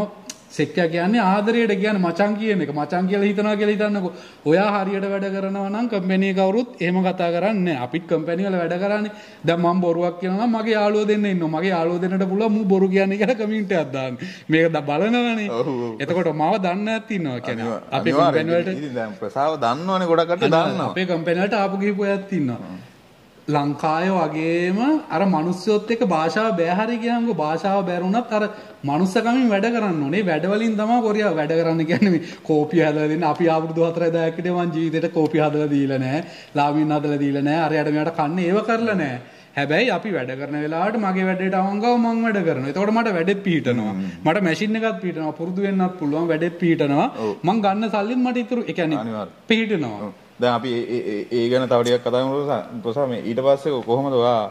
සෙක්කියා කියන්නේ ආදරයට කියන්නේ මචං කියන එක. මචං කියලා හිතනවා කියලා හිතන්නකෝ. ඔයා හරියට වැඩ කරනවා නම් කම්පැනි කවුරුත් එහෙම කතා කරන්නේ අපිත් කම්පැනි වල වැඩ කරන්නේ. දැන් මම බොරුවක් කියනවා නම් මගේ යාළුවෝ දෙන්න ඉන්නවා. මගේ යාළුවෝ දෙන්නට පුළුවන් මූ බොරු කියන්නේ කියලා කමෙන්ට් එකක් දාන්න. මේක බලනවනේ. එතකොට මාව දන්නේ නැති ඉන්නවා කියන්නේ. අපේ කම්පැනි වලට ඉතින් දැන් ප්‍රසාව දන්නවනේ ගොඩක් කට්ටිය දන්නවා. අපේ කම්පැනි වලට ආපු ගිහපු අයත් ඉන්නවා ලංකාය වගේම අර මනුස්සයොත් එක්ක භාෂාව බෑ හරි කියනකො භාෂාව බැරුණත් අර මනුස්සකමින් වැඩ කරන්න ඕනේ. වැඩ වලින් තමයි කොරියාව වැඩ කරන්න කියන්නේ. මේ කෝපිය හදලා දෙන්න. අපි අවුරුදු 4 10කට මං ජීවිතේට කෝපිය හදලා දීලා නැහැ. ලාමින් හදලා දීලා නැහැ. අරයට මෙයාට කන්නේ ඒව කරලා නැහැ. හැබැයි අපි වැඩ කරන වෙලාවට මගේ වැඩේට අවංගව මං වැඩ කරනවා. එතකොට මට වැඩෙත් පිහිටනවා. මට මැෂින් එකක් පිහිටනවා. පුරුදු වෙන්නත් පුළුවන්. වැඩෙත් පිහිටනවා. මං ගන්න සල්ලිත් මට ඉතුරු. කියන්නේ පිහිටනවා. දැන් අපි ඒ ගැන තව ටිකක් කතා කරමු ප්‍රසා මේ ඊට පස්සේ කොහොමද ඔයා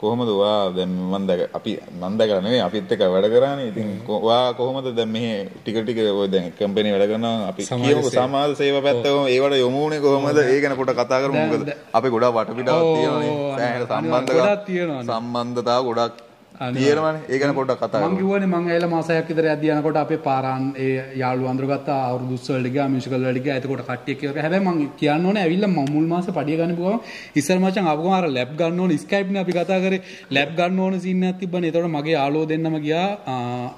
කොහොමද ඔයා දැන් මම දැක අපි මම දැකලා නෙවෙයි අපිත් එක්ක වැඩ කරානේ. ඉතින් ඔයා කොහොමද දැන් මෙහි ටික ටික ඔය දැන් කම්පැනි වැඩ කරනවා? අපි කියමු සමාජ සේවා පැත්තම ඒවට යොමු වුණේ කොහොමද? ඒ ගැන පොඩ්ඩක් කතා කරමු. මොකද අපි ගොඩක් වටපිටාවක් තියෙනවානේ. සෑහෙන සම්බන්ධතාව සම්බන්ධතාව ගොඩක් තියෙනවනේ ඒ ගැන පොඩ්ඩක් කතා කරමු. මම කිව්වනේ මම ඇවිල්ලා මාසයක් විතර යද්දී යනකොට අපේ පාරාන් ඒ යාළුවෝ අඳුරගත්තා අවුරුදු උත්සවවලට ගියා මියුසිකල් වලට ගියා. එතකොට කට්ටිය කියලා හැබැයි මම කියන්න ඕනේ ඇවිල්ලා මම මුල් මාසේ පඩිය ගන්න ගියාම ඉස්සර මචං ආපුවම අර ලැබ් ගන්න ඕනේ ස්කයිප් නේ අපි කතා කරේ. ලැබ් ගන්න ඕනේ සීන් එකක් තිබ්බනේ. එතකොට මගේ යාළුවෝ දෙන්නම ගියා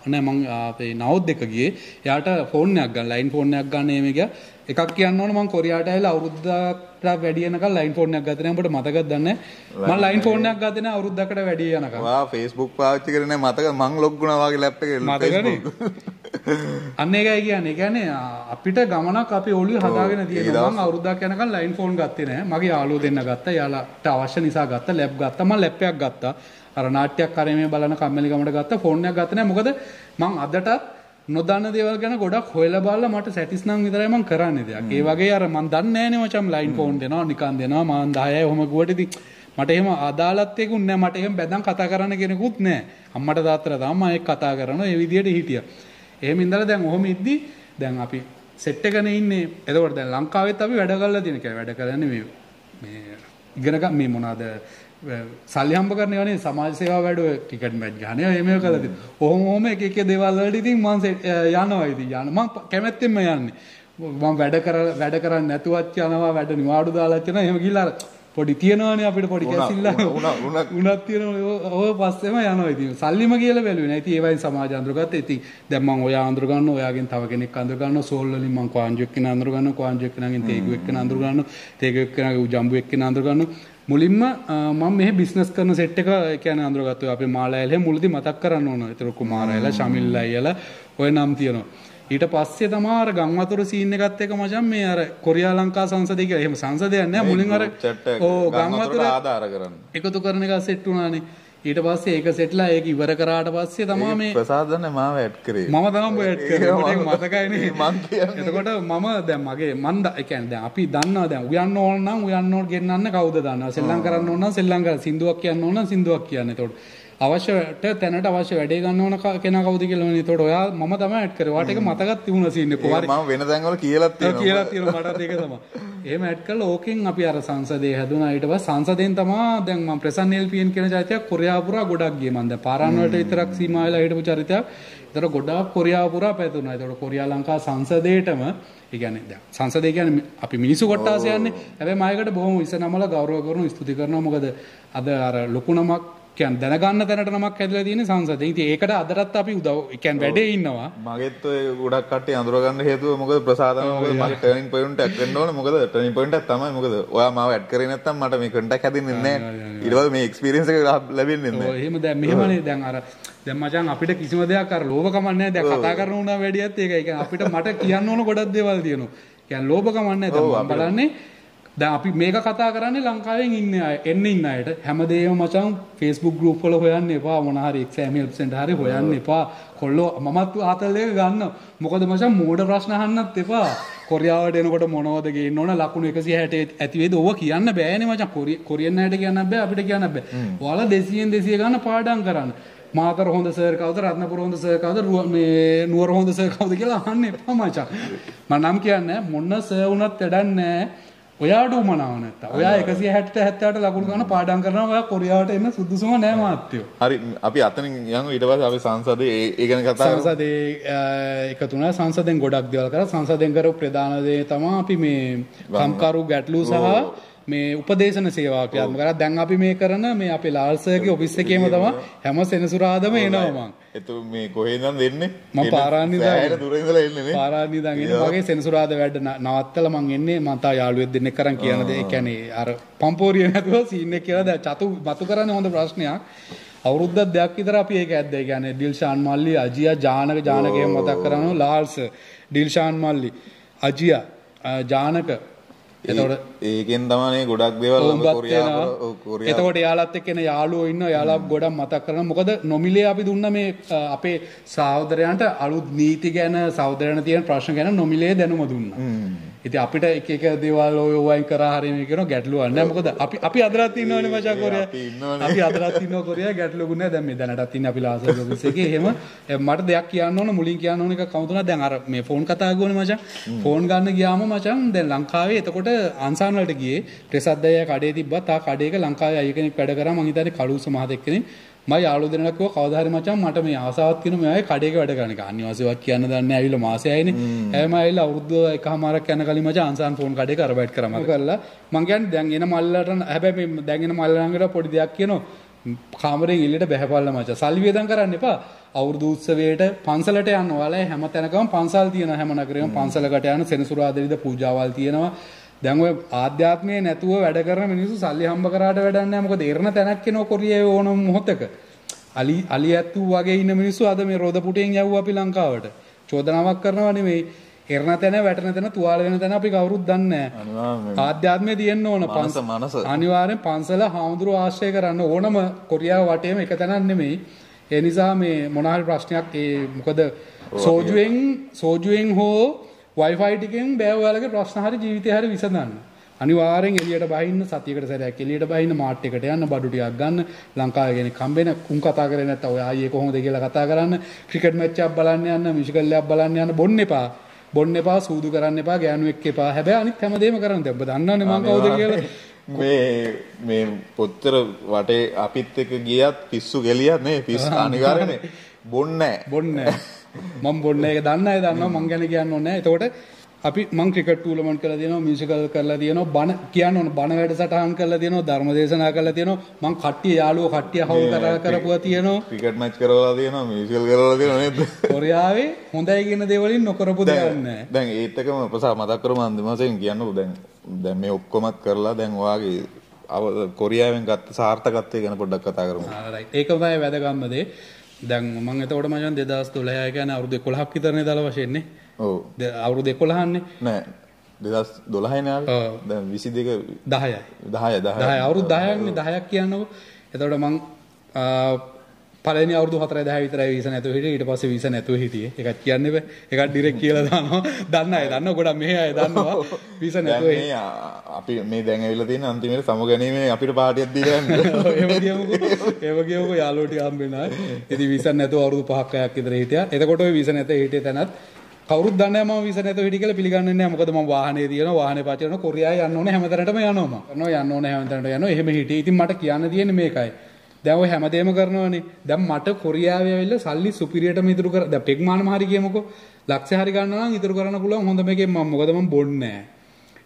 නෑ මම අපේ නවොත් එක ගියේ. එයාට ෆෝන් එකක් ගන්න ලයින් ෆෝන් එකක් ගන්න එමේ ගියා. එකක් කියන්න ඕන මම කොරියාට ඇවිල්ලා අවුරුද්දකට වැඩි යනකම් ලයින් ෆෝන් එකක් ගත්තේ නැහැ. උඹට මතකද දන්නේ. මම ලයින් ෆෝන් එකක් ගත්තේ නැහැ අවුරුද්දකට වැඩි යනකම්. වා Facebook පාවිච්චි කරේ නැහැ මතක මං ලොග් වුණා වගේ ලැප් එකේ. මතකනේ. අන්න ඒකයි කියන්නේ. කියන්නේ අපිට ගමනක් අපි ඔළුවේ හදාගෙන තියෙනවා. මම අවුරුද්දක් යනකම් ලයින් ෆෝන් ගත්තේ නැහැ. මගේ යාළුවෝ දෙන්න ගත්තා. යාළුවාට අවශ්‍ය නිසා ගත්තා. ලැබ් ගත්තා. මම ලැප් එකක් ගත්තා. අර නාට්‍යයක් කරේ මේ බලන කම්මැලි ගමට ගත්තා. ෆෝන් එකක් ගත්තේ නැහැ. මොකද මං අදටත් නොදන්න දේවල් ගැන ගොඩක් හොයලා බලලා මට සැටිස් නම් විතරයි මම කරන්නේ දෙයක්. ඒ වගේ අර මම දන්නේ නැහැනේ මචං ලයින් ෆෝන් දෙනවා නිකන් දෙනවා මම 10යි ඔහම ගුවට ඉතින් මට එහෙම අදාළත්වයකුත් නැහැ මට එහෙම බැඳන් කතා කරන්න කෙනෙකුත් නැහැ. අම්මට තාත්තට තමයි ඒක කතා කරනවා ඒ විදිහට හිටියා. එහෙම ඉඳලා දැන් ඔහොම ඉද්දි දැන් අපි සෙට් එකනේ ඉන්නේ. එතකොට දැන් ලංකාවෙත් අපි වැඩ කරලා තියෙන කියලා වැඩ කරන්නේ මේ මේ ඉගෙන ගන්න මේ මොනවාද සල්ලි හම්බ කරන ඒවානේ සමාජ සේවා වැඩ ටිකට් මැච් ගන්න. කළා තියෙනවා. ඔහොම ඔහොම එක එක දේවල් වලට ඉතින් මම යනවා ඉතින් යන මම කැමැත්තෙන්ම යන්නේ. මම වැඩ කර වැඩ කරන්නේ නැතුවත් යනවා වැඩ නිවාඩු දාලා යනවා. එහෙම ගිහලා පොඩි තියනවානේ අපිට පොඩි කැසිල්ල උනත් තියෙනවා. ඔය පස්සෙම යනවා ඉතින්. සල්ලිම කියලා බැලුවේ නෑ. ඉතින් ඒවයින් සමාජ අඳුරගත්ත ඉතින් දැන් මම ඔයා අඳුර ගන්නවා ඔයාගෙන් තව කෙනෙක් අඳුර ගන්නවා. සෝල් වලින් මම කෝංජු එක්කෙන අඳුර ගන්නවා. කෝංජු එක්කෙනාගෙන් තේගු එක්කෙන අඳුර ගන්නවා. තේගු එක්කෙනාගේ ජම්බු එක්කෙන අඳුර ගන්නවා මුලින්ම මම මෙහි බිස්නස් කරන සෙට් එක කියන්නේ අඳුරගත්තා අපේ මාලයල මුලදී මතක් කරන්න ඕන. ඒතර කුමාරයලා ශමිල්ලා අයියලා ඔය නම් තියෙනවා. ඊට පස්සේ තමයි අර ගම්වතුර සීන් එකත් එක මචං මේ අර කොරියා ලංකා සංසදය කියලා එහෙම සංසදයක් නෑ මුලින් අර ඕ ගම්වතුර ආධාර කරන්න. එකතු කරන එක සෙට් වුණානේ. ඊට පස්සේ ඒක සෙට්ලා ඒක ඉවර කරාට පස්සේ තමයි මේ ප්‍රසාදන්න මාව ඇඩ් කරේ. මම තමයි ඇඩ් කරේ. මට මතකයිනේ මං කියන්නේ. එතකොට මම දැන් මගේ මන් ඒ කියන්නේ දැන් අපි දන්නවා දැන් උයන්න ඕන නම් උයන්න ඕන ගෙන්නන්න කවුද දන්නවා? සෙල්ලම් කරන්න ඕන නම් සෙල්ලම් කරන්න සින්දුවක් කියන්න ඕන නම් සින්දුවක් කියන්න. එතකොට අවශ්‍යයට තැනට අවශ්‍ය වැඩේ ගන්න ඕන කෙනා කවුද කියලා ඕනේ. ඒතකොට ඔයා මම තමයි ඇඩ් කරේ. වාට ඒක මතකත් තිබුණා සීන් එක. ඒක මම වෙන තැන්වල කියලා තියෙනවා කියලා තියෙනවා මටත් ඒක තමයි. එහෙම ඇඩ් කරලා ඕකෙන් අපි අර සංසදේ හැදුනා ඊට පස්සේ සංසදෙන් තමයි දැන් මම ප්‍රසන්න එල්පීඑන් කියන චරිතයක් කොරියාව පුරා ගොඩක් ගියේ මම දැන් පාරාන් වලට විතරක් සීමා වෙලා හිටපු චරිතයක්. ඒතර ගොඩාක් කොරියාව පුරා පැතුණා. ඒතකොට කොරියා ලංකා සංසදේටම ඒ කියන්නේ දැන් සංසදේ කියන්නේ අපි මිනිස්සු කොට්ටාස යන්නේ. හැබැයි මායකට බොහොම ඉස්ස නමල ගෞරව කරනවා ස්තුති කරනවා. මොකද අද අර ලොකු කියන්නේ දැනගන්න තැනට නමක් හැදලා තියෙන සංසදේ. ඉතින් ඒකට අදටත් අපි උදව් ඒ කියන්නේ වැඩේ ඉන්නවා. මගෙත් ඔය ගොඩක් කට්ටිය අඳුරගන්න හේතුව මොකද ප්‍රසාදම මොකද? මගේ ටර්නින් පොයින්ට් එකක් වෙන්න ඕනේ. මොකද ටර්නින් පොයින්ට් එකක් තමයි මොකද? ඔයා මාව ඇඩ් කරේ නැත්නම් මට මේ කන්ටැක්ට් හැදෙන්නේ නැහැ ඊට පස්සේ මේ එක්ස්පීරියන්ස් එක ලැබෙන්නේ නැහැ ඔය එහෙම දැන් මෙහෙමනේ. දැන් අර දැන් මචං අපිට කිසිම දෙයක් අර ලෝභකමක් නැහැ දැන් කතා කරන උනා වැඩියත් ඒකයි. ඒ කියන්නේ අපිට මට කියන්න ඕන ගොඩක් දේවල් තියෙනවා. කියන්නේ ලෝභකමක් නැහැ. දැන් මම බලන්නේ දැන් අපි මේක කතා කරන්නේ ලංකාවෙන් ඉන්න අය එන්න ඉන්න අයට. හැමදේම මචං Facebook group වල හොයන්න එපා. මොන හරි exam help center හරි හොයන්න එපා. කොල්ලෝ මමත් ආතල් එක ගන්න. මොකද මචං මෝඩ ප්‍රශ්න අහන්නත් එපා. කොරියාවට එනකොට මොනවද ගේන්න ඕන? ලකුණු 160 ඇති වේද ඕව කියන්න බෑනේ මචං. කොරියන් අයට කියන්න බෑ අපිට කියන්න බෑ. ඔයාලා 200න් 200 ගන්න පාඩම් කරන්න. මාතර හොඳ සර් කවුද? රත්නපුර හොඳ සර් කවුද? මේ නුවර හොඳ සර් කවුද කියලා අහන්න එපා මචං. මම නම් කියන්නේ මොන සර් වුණත් වැඩක් නැහැ ඔයාට උමනාව නැත්තා ඔයා එකසිය හැට හැත්තට ලකුණු ගන්න පාඩම් කරනවා ඔයා කොරියාවට එන්න සුදුසුම නෑ මාත්‍යයෝ හරි අපි අතනින් යමු. ඊට පස්සේ අපි සංසදේ ඒ- ගැන කතා කරමු. සංසදේ එකතුන සංසදෙන් ගොඩක් දෙවල් කර. සංසදෙන් කරු ප්‍රධාන දේ තමා අපි මේ කම්කරු ගැටලු සහ මේ උපදේශන සේවා ක්‍රියාත්මක කරා දැන් අපි මේ කරන මේ අපේ ලාල්සර්ගේ ඔෆිස් එකේම තමයි හැම සෙනසුරාදාම එනවා මං. එතු මේ කොහෙන්ද දෙන්නේ මම පාරාන් ඉඳන් දුර ඉඳලා එන්නේ නේ. පාරාදි ඉඳන් එන්නේ. මගේ සෙනසුරාදා වැඩ නවත්තලා මං එන්නේ මං තා යාළුවෙක් දෙන්නෙක් කරන් කියන දේ. ඒ කියන්නේ අර පම්පෝරිය නැතුව සීන් එක කියලා දැන් චතු මතු කරන්නේ හොඳ ප්‍රශ්නයක්. අවුරුද්දක් දෙකක් විතර අපි ඒක ඇද්ද? කියන්නේ ඩිල්ෂාන් මල්ලි අජියා ජානක ජානකේ මතක් කරනවා ලාල්ස්. ඩිල්ෂාන් මල්ලි අජියා ජානක එතකොට ඒකෙන් තමයි ගොඩක් දේවල් එතකොට යාලත් එක්ක එන යාළුවෝ ඉන්නවා යාලා ගොඩක් මතක් කරනවා. මොකද නොමිලේ අපි දුන්න මේ අපේ සහෝදරයන්ට අලුත් නීති ගැන සහෝදරයන් තියෙන ප්‍රශ්න ගැන නොමිලේ දැනුම දුන්නා. ඉතින් අපිට එක එක දේවල් ඔය වයින් කරා හරි මේ කියන ගැටලුවක් නැහැ මොකද අපි අපි අදලත් ඉන්නවනේ මචං කොරියා. අපි ඉන්නවා කොරියා. ගැටලුවක් නැහැ දැන් මේ දැනටත් ඉන්නේ අපි ලාසර් ඔෆිස් එකේ. එහෙම එ, මට දෙයක් කියන්න මුලින් කියන්න ඕන එක කවුරුනා දැන් අර මේ ෆෝන් කතා ගෝනේ මචං. ෆෝන් ගන්න ගියාම මචං දැන් ලංකාවේ එතකොට අන්සාන් වලට ගියේ. ප්‍රසද්දය කඩේ තිබ්බා තා කඩේක ලංකාවේ අය කෙනෙක් වැඩ කරා. මං හිතන්නේ කලුස මහතෙක් කෙනෙක් මම යාළුවෝ දෙන්නා කිව්වා කවදා හරි මචං මට මේ ආසාවක් තියෙනවා මේ අය කඩේක වැඩ කරන එක. අනිවාර්යයෙන්ම කියන්න දන්නේ නැහැ. ඇවිල්ලා මාසෙ ආයේනේ. හැම. ඇවිල්ලා අවුරුදු එකමාරක් යන කලින් මචං අන්සාන් ෆෝන් කඩේක අරබයිට් කරා මම කරලා මං කියන්නේ දැන් එන මල්ලට හැබැයි මේ දැන් එන මල්ල ළඟට පොඩි දෙයක් කියනවා. කාමරෙන් එළියට බැහැපල්ලා මචං. සල්ලි වේදම් කරන්න එපා. අවුරුදු උත්සවයට පන්සලට යන්න ඔයාලා හැම තැනකම පන්සල් තියෙනවා. හැම නගරෙම පන්සලකට යන සෙනසුරාදාද පූජාවල් තියෙනවා දැන් ඔය ආධ්‍යාත්මයේ නැතුව වැඩ කරන මිනිස්සු සල්ලි හම්බ කරාට වැඩක් නැහැ මොකද එරණ තැනක් කෙනෝ කොරියාවේ ඕනම මොහොතක. අලි අලි ඇත්තු වගේ ඉන්න මිනිස්සු අද මේ රොද පුටෙන් යවුවා අපි ලංකාවට. චෝදනාවක් කරනවා නෙමෙයි. එරණ තැන වැටෙන තැන තුවාල වෙන තැන අපි කවුරුත් දන්නේ නැහැ ආධ්‍යාත්මය තියෙන්න ඕන මනස අනිවාර්යෙන් පන්සල හාමුදුරුව ආශ්‍රය කරන්න. ඕනම කොරියාව වටේම එක තැනක් නෙමෙයි. ඒ නිසා මේ මොන හරි ප්‍රශ්නයක් ඒ මොකද සෝජුවෙන් සෝජුවෙන් හෝ Wi-Fi ටිකෙන් බෑ ඔයාලගේ ප්‍රශ්න හරි ජීවිතේ හරි විසඳන්න. අනිවාර්යෙන් එළියට බහින්න සතියකට සැරයක් එළියට බහින්න මාට් එකට යන්න බඩු ටිකක් ගන්න ලංකාවේ කෙනෙක් හම්බෙන කුන් කතා කරේ නැත්නම් ඔය ආයේ කොහොමද කියලා කතා කරන්න ක්‍රිකට් මැච් එකක් බලන්න යන්න මියුසිකල් එකක් බලන්න යන්න බොන්න එපා. බොන්න එපා සූදු කරන්න එපා ගෑනු එක්ක එපා. හැබැයි අනිත් හැමදේම කරන්න දැන් ඔබ දන්නවනේ මං කවුද කියලා. මේ මේ පොත්තර වටේ අපිත් එක්ක ගියත් පිස්සු ගෙලියත් නේ පිස්සු අනිවාර්යනේ. බොන්නේ. බොන්නේ මම බොන්නේ ඒක දන්න අය දන්නවා මං ගැන කියන්න ඕනේ නැහැ. එතකොට අපි මං ක්‍රිකට් ටූර්නමන්ට් කරලා තියෙනවා මියුසිකල් කරලා තියෙනවා බණ කියන්න ඕන. බණ වැඩසටහන් කරලා තියෙනවා ධර්ම දේශනා කරලා තියෙනවා. මං කට්ටිය යාළුවෝ කට්ටිය හවුල් කරලා කරපුවා තියෙනවා. ක්‍රිකට් මැච් කරලා තියෙනවා මියුසිකල් කරලා තියෙනවා නේද? කොරියාවේ හොඳයි කියන දේවලින් නොකරපු දෙයක් නැහැ. දැන් ඒත් එකම ප්‍රසා මතක් කරමු අන්තිමයෙන් කියන්නකෝ දැන් දැන් මේ ඔක්කොමත් කරලා දැන් ඔයාගේ කොරියාවෙන් ගත්ත සාර්ථකත්වය ගැන පොඩ්ඩක් කතා කරමු. ඒක තමයි වැදගත්ම දේ දැන් මම එතකොට මචං 2012 කියන්නේ අවුරුදු 11ක් විතරනේ දල වශයෙන් නේ ඔව්. අවුරුදු 11න්නේ නෑ. 2012 නේ ආවේ. දැන් 22 10යි 10 10 10 අවුරුදු 10ක් නේ. 10ක් කියන්නකො. එතකොට මං පළවෙනි අවුරුදු 4 10 විතරයි වීසා නැතුව හිටියේ. ඊට පස්සේ වීසා නැතුව හිටියේ. ඒකත් කියන්න බෑ. ඒකත් ඩිරෙක්ට් කියලා දානවා. දන්න අය දන්නවා. ගොඩක් මෙහෙ අය දන්නවා. වීසා නැතුව මේ අපි මේ දැන් ඇවිල්ලා තියෙන අන්තිමේට සමුගැනීමේ අපිට පාටියක් දීලා යන්න. එහෙම කියමුකෝ. එහෙම කියමුකෝ. යාළුවෝ ටික හම්බෙනා ඉතින් වීසා නැතුව අවුරුදු 5ක් 6ක් විතර හිටියා. එතකොට ওই වීසා නැතුව හිටියේ තැනත් කවුරුත් දන්නේ මම වීසා නැතුව හිටිය කියලා පිළිගන්නේ නැහැ. මොකද මම වාහනේ තියෙනවා. වාහනේ පාවිච්චි කරනවා කොරියාවේ යන්න ඕනේ හැමතැනටම යනවා මම. කරනවා යන්න ඕනේ හැමතැනට යනවා. එහෙම හිටියේ. ඉතින් මට කියන්න තියෙන්නේ මේකයි දැන් ඔය හැමදේම කරනවනේ. දැන් මට කොරියාවේ ඇවිල්ලා සල්ලි සුපිරියටම ඉතුරු කර දැන් පෙග්මානම හරි කියමුකෝ. ලක්ෂය හරි ගන්නවා නම් ඉතුරු කරන්න පුළුවන් හොඳ මේකෙන් මම මොකද මම බොන්නේ නැහැ.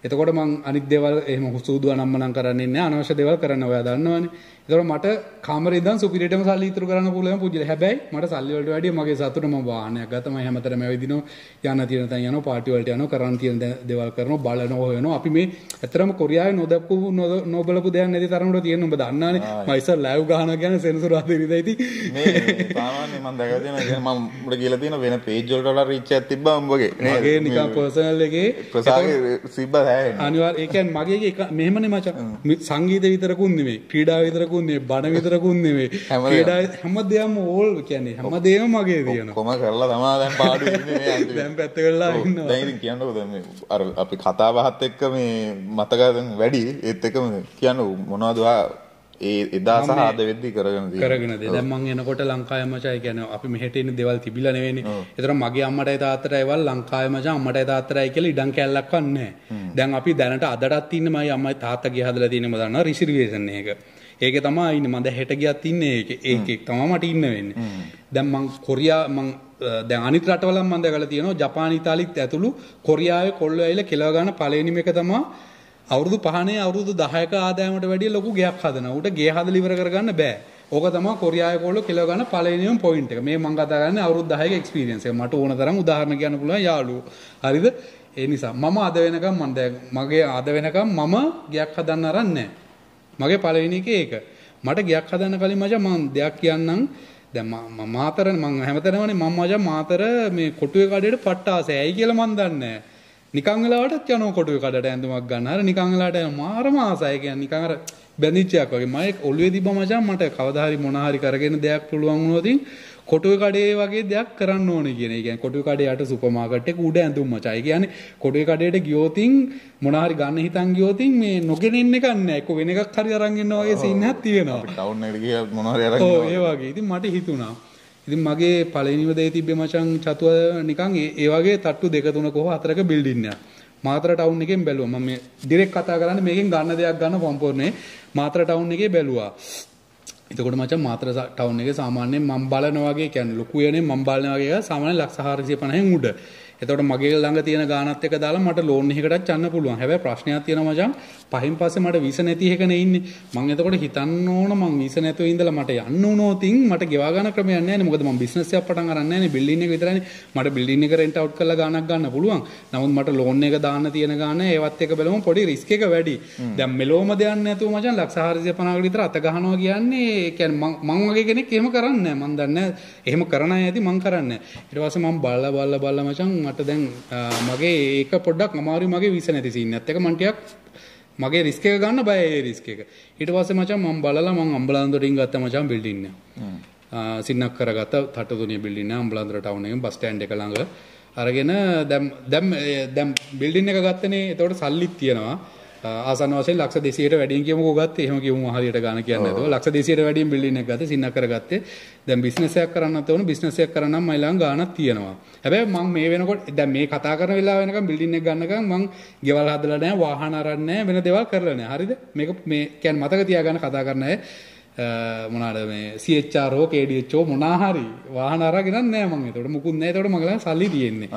එතකොට මං අනිත් දේවල් එහෙම සූදුව නම්මනම් කරන්නේ නැහැ අනවශ්‍ය දේවල් කරන්න ඔයා දන්නවනේ. එතකොට මට කාමරේ ඉඳන් සුපිරියටම සල්ලි ඉතුරු කරන්න පුළුවන් පුජිල. හැබැයි මට සල්ලි වලට වැඩිය මගේ සතුට මම වාහනයක් ගත්තා. මම හැමතැනම ඇවිදිනවා යන්න තියෙන තැන් යනවා පාටි වලට යනවා කරන්න තියෙන දේවල් කරනවා බලනවා හොයනවා. අපි මේ ඇත්තටම කොරියාවේ නොදප්පු නොබලපු දෙයක් නැති තරමට තියෙන ඔබ දන්නවනේ. මම ඉස්සර ලයිව් ගහනවා කියන්නේ සෙන්සුර් ආදිරිදා ඉතින් මේ සාමාන්‍යයෙන් මම දැකලා තියෙනවා මම උඹට කියලා තියෙනවා වෙන පේජ් වලට වඩා රීච් එකක් තිබ්බා උඹගේ. මගේ නිකන් පර්සනල් එකේ ප්‍රසාගේ සිබ්බා හැන්නේ. අනිවාර්ය ඒ කියන්නේ මගේ එක මෙහෙමනේ මචං සංගීත විතරකුත් නෙමෙයි ක්‍රීඩා විතරකුත් නෙමෙයි බණ විතරකුත් නෙමෙයි ක්‍රීඩා හැමදේම ඕල් කියන්නේ හැමදේම මගේ තියෙනවා. කොම කරලා තමා දැන් පාඩු ඉන්නේ මේ අන්තිමේ. දැන් පැත්ත කරලා ඉන්නවා. දැන් ඉතින් කියන්නකෝ දැන් මේ අර අපි කතා බහත් එක්ක මේ මතක දැන් වැඩි. ඒත් එක්කම කියන්න මොනවද ඒ එදා සහ අද වෙද්දි කරගෙන කරගෙන දේ දැන් මං එනකොට ලංකාවේ මචං කියන්නේ අපි මෙහෙට එන දේවල් තිබිලා නෙවෙයිනේ. ඒතර මගේ අම්මටයි තාත්තටයි වල් ලංකාවේ මචං අම්මටයි තාත්තටයි කියලා ඉඩම් කැල්ලක්වත් නැහැ. දැන් අපි දැනට අදටත් ඉන්නේ මයි අම්මයි තාත්තගේ හදලා තියෙන රිසර්වේෂන් එක ඒකේ තමයි ඉන්නේ මම දැන් හෙට ගියත් ඉන්නේ ඒකේ ඒකේ තමයි මට ඉන්න වෙන්නේ දැන් මං කොරියා මං දැන් අනිත් රටවල මම දැකලා තියෙනවා ජපාන ඉතාලිත් ඇතුළු කොරියාවේ කොල්ලෝ ඇවිල්ලා කෙලව ගන්න පළවෙනිම එක තමයි අවුරුදු 5නේ අවුරුදු 10ක ආදායමට වැඩිය ලොකු ගෙයක් හදනවා. ඌට ගේ හදලා ඉවර කරගන්න බෑ. ඕක තමයි කොරියාවේ කොල්ලෝ කෙලව ගන්න පළවෙනිම පොයින්ට් එක. මේ මම කතා කරන්නේ අවුරුදු 10ක එක්ස්පීරියන්ස් එක. මට ඕන තරම් උදාහරණ කියන්න පුළුවන් යාළුවෝ. හරිද? ඒ නිසා මම අද වෙනකම් මම දැන් මගේ අද වෙනකම් මම ගෙයක් හදන්න අරන් නැහැ. මගේ පළවෙනි එකේ ඒක. මට ගෙයක් හදන්න කලින් මචං මම දෙයක් කියන්නම්. දැන් මම මාතර මම හැමතැනමනේ මම මචං මාතර මේ කොටුවේ කඩේට පට්ටාසයි. ඇයි කියලා මම දන්නේ නැහැ. නිකන් වෙලාවටත් යනවා කොටුවේ කඩට ඇඳුමක් ගන්න. අර නිකන් වෙලාවට යන මාරම ආසයි කියන්නේ නිකන් අර බැඳිච්චයක් වගේ. මම ඔළුවේ තිබ්බ මචං මට කවදා හරි මොන හරි කරගෙන දෙයක් පුළුවන් වුණොත් කොටුවේ කඩේ වගේ දෙයක් කරන්න ඕනේ කියන. ඒ කියන්නේ කොටුවේ කඩේ යට සුපර් මාකට් එක උඩ ඇඳුම් මචං. ඒ කියන්නේ කොටුවේ කඩේට ගියොතින් මොන හරි ගන්න හිතන් ගියොතින් මේ නොගෙනෙන්න එකක් නැහැ. එක්ක වෙන එකක් හරි අරන් ඉන්නවා වගේ සීන් එකක් තියෙනවා. ටවුන් එකට ගියා මොන හරි අරන් ඔව් ඒ වගේ. ඉතින් මට හිතුණා ඉතින් මගේ පළවෙනිම දේ තිබ්බේ මචං චතුව නිකන් ඒ වගේ තට්ටු දෙක තුනක හෝ හතරක බිල්ඩින් එකක්. මාතර ටවුන් එකෙන් බැලුවා. මම මේ ඩිරෙක්ට් කතා කරන්නේ මේකෙන් ගන්න දෙයක් ගන්න සම්පූර්ණේ මාතර ටවුන් එකේ බැලුවා. එතකොට මචං මාතර ටවුන් එකේ සාමාන්‍යයෙන් මම බලන වගේ කියන්නේ ලොකු යනේ මම බලන වගේ එක සාමාන්‍ය ලක්ෂ 450න් උඩ. එතකොට මගේ ළඟ තියෙන ගානත් එක දාලා මට ලෝන් එකකටත් යන්න පුළුවන්. හැබැයි ප්‍රශ්නයක් තියෙනවා මචං. පහින් පස්සේ මට වීසා නැති එකනේ ඉන්නේ. මම එතකොට හිතන්න ඕන මං වීසා නැතුව ඉඳලා මට යන්න වුණොතින් මට ගෙවා ගන්න ක්‍රමයක් නැහැ නේ. මොකද මම බිස්නස් එකක් පටන් අරන් නැහැ නේ. බිල්ඩින් එක විතරනේ. මට බිල්ඩින් එක රෙන්ට් අවුට් කරලා ගාණක් ගන්න පුළුවන්. නමුත් මට ලෝන් එක දාන්න තියෙන ගාණ ඒවත් එක බලමු පොඩි රිස්ක් එක වැඩි. දැන් මෙලොවම දෙයක් නැතුව මචං ලක්ෂ 450කට විතර අත ගහනවා කියන්නේ කියන්නේ මං වගේ කෙනෙක් එහෙම කරන්නේ නැහැ. මං දන්නේ එහෙම කරන අය ඇති මං කරන්නේ නැහැ. ඊට පස්සේ මං බලලා බලලා බලලා මචං මට දැන් මගේ ඒක පොඩ්ඩක් අමාරුයි මගේ වීසා නැති සීන් එකත් එක මං ටිකක් මගේ රිස්ක් එක ගන්න බය ඒ රිස්ක් එක. ඊට පස්සේ මචං මම බලලා මම අම්බලන්දොටින් ගත්ත මචං බිල්ඩින් එක. සින්නක් කරගත්ත තට්ටුතුනිය බිල්ඩින් එක අම්බලන්දොට ටවුන් එකේ බස් ස්ටෑන්ඩ් එක ළඟ. අරගෙන දැන් දැන් දැන් බිල්ඩින් එක ගත්තනේ. එතකොට සල්ලිත් තියෙනවා. ආසන්න වශයෙන් ලක්ෂ 200ට වැඩියෙන් කියමුකෝ ගත්තේ. එහෙම කියමු හරියට ගාන කියන්නේ නැතුව. ලක්ෂ 200ට වැඩියෙන් බිල්ඩින් එකක් ගත්තේ සින්නක් කරගත්තේ. දැන් බිස්නස් එකක් කරන්නත් ඕන බිස්නස් එකක් කරන්නම් මයි ළඟ ගානක් තියෙනවා. හැබැයි මම මේ වෙනකොට දැන් මේ කතා කරන වෙලාව වෙනකම් බිල්ඩින් එක ගන්නකම් මම ගෙවල් හදලා නැහැ, වාහන අරන් නැහැ, වෙන දේවල් කරලා නැහැ. හරිද? මේක මේ කියන්නේ මතක තියාගන්න කතා කරන අය මොනාද මේ CHR හෝ KDH හෝ මොනා හරි වාහන අරගෙන නැහැ මම. ඒතකොට මුකුත් නැහැ. ඒතකොට මගේ ළඟ සල්ලි තියෙන්නේ.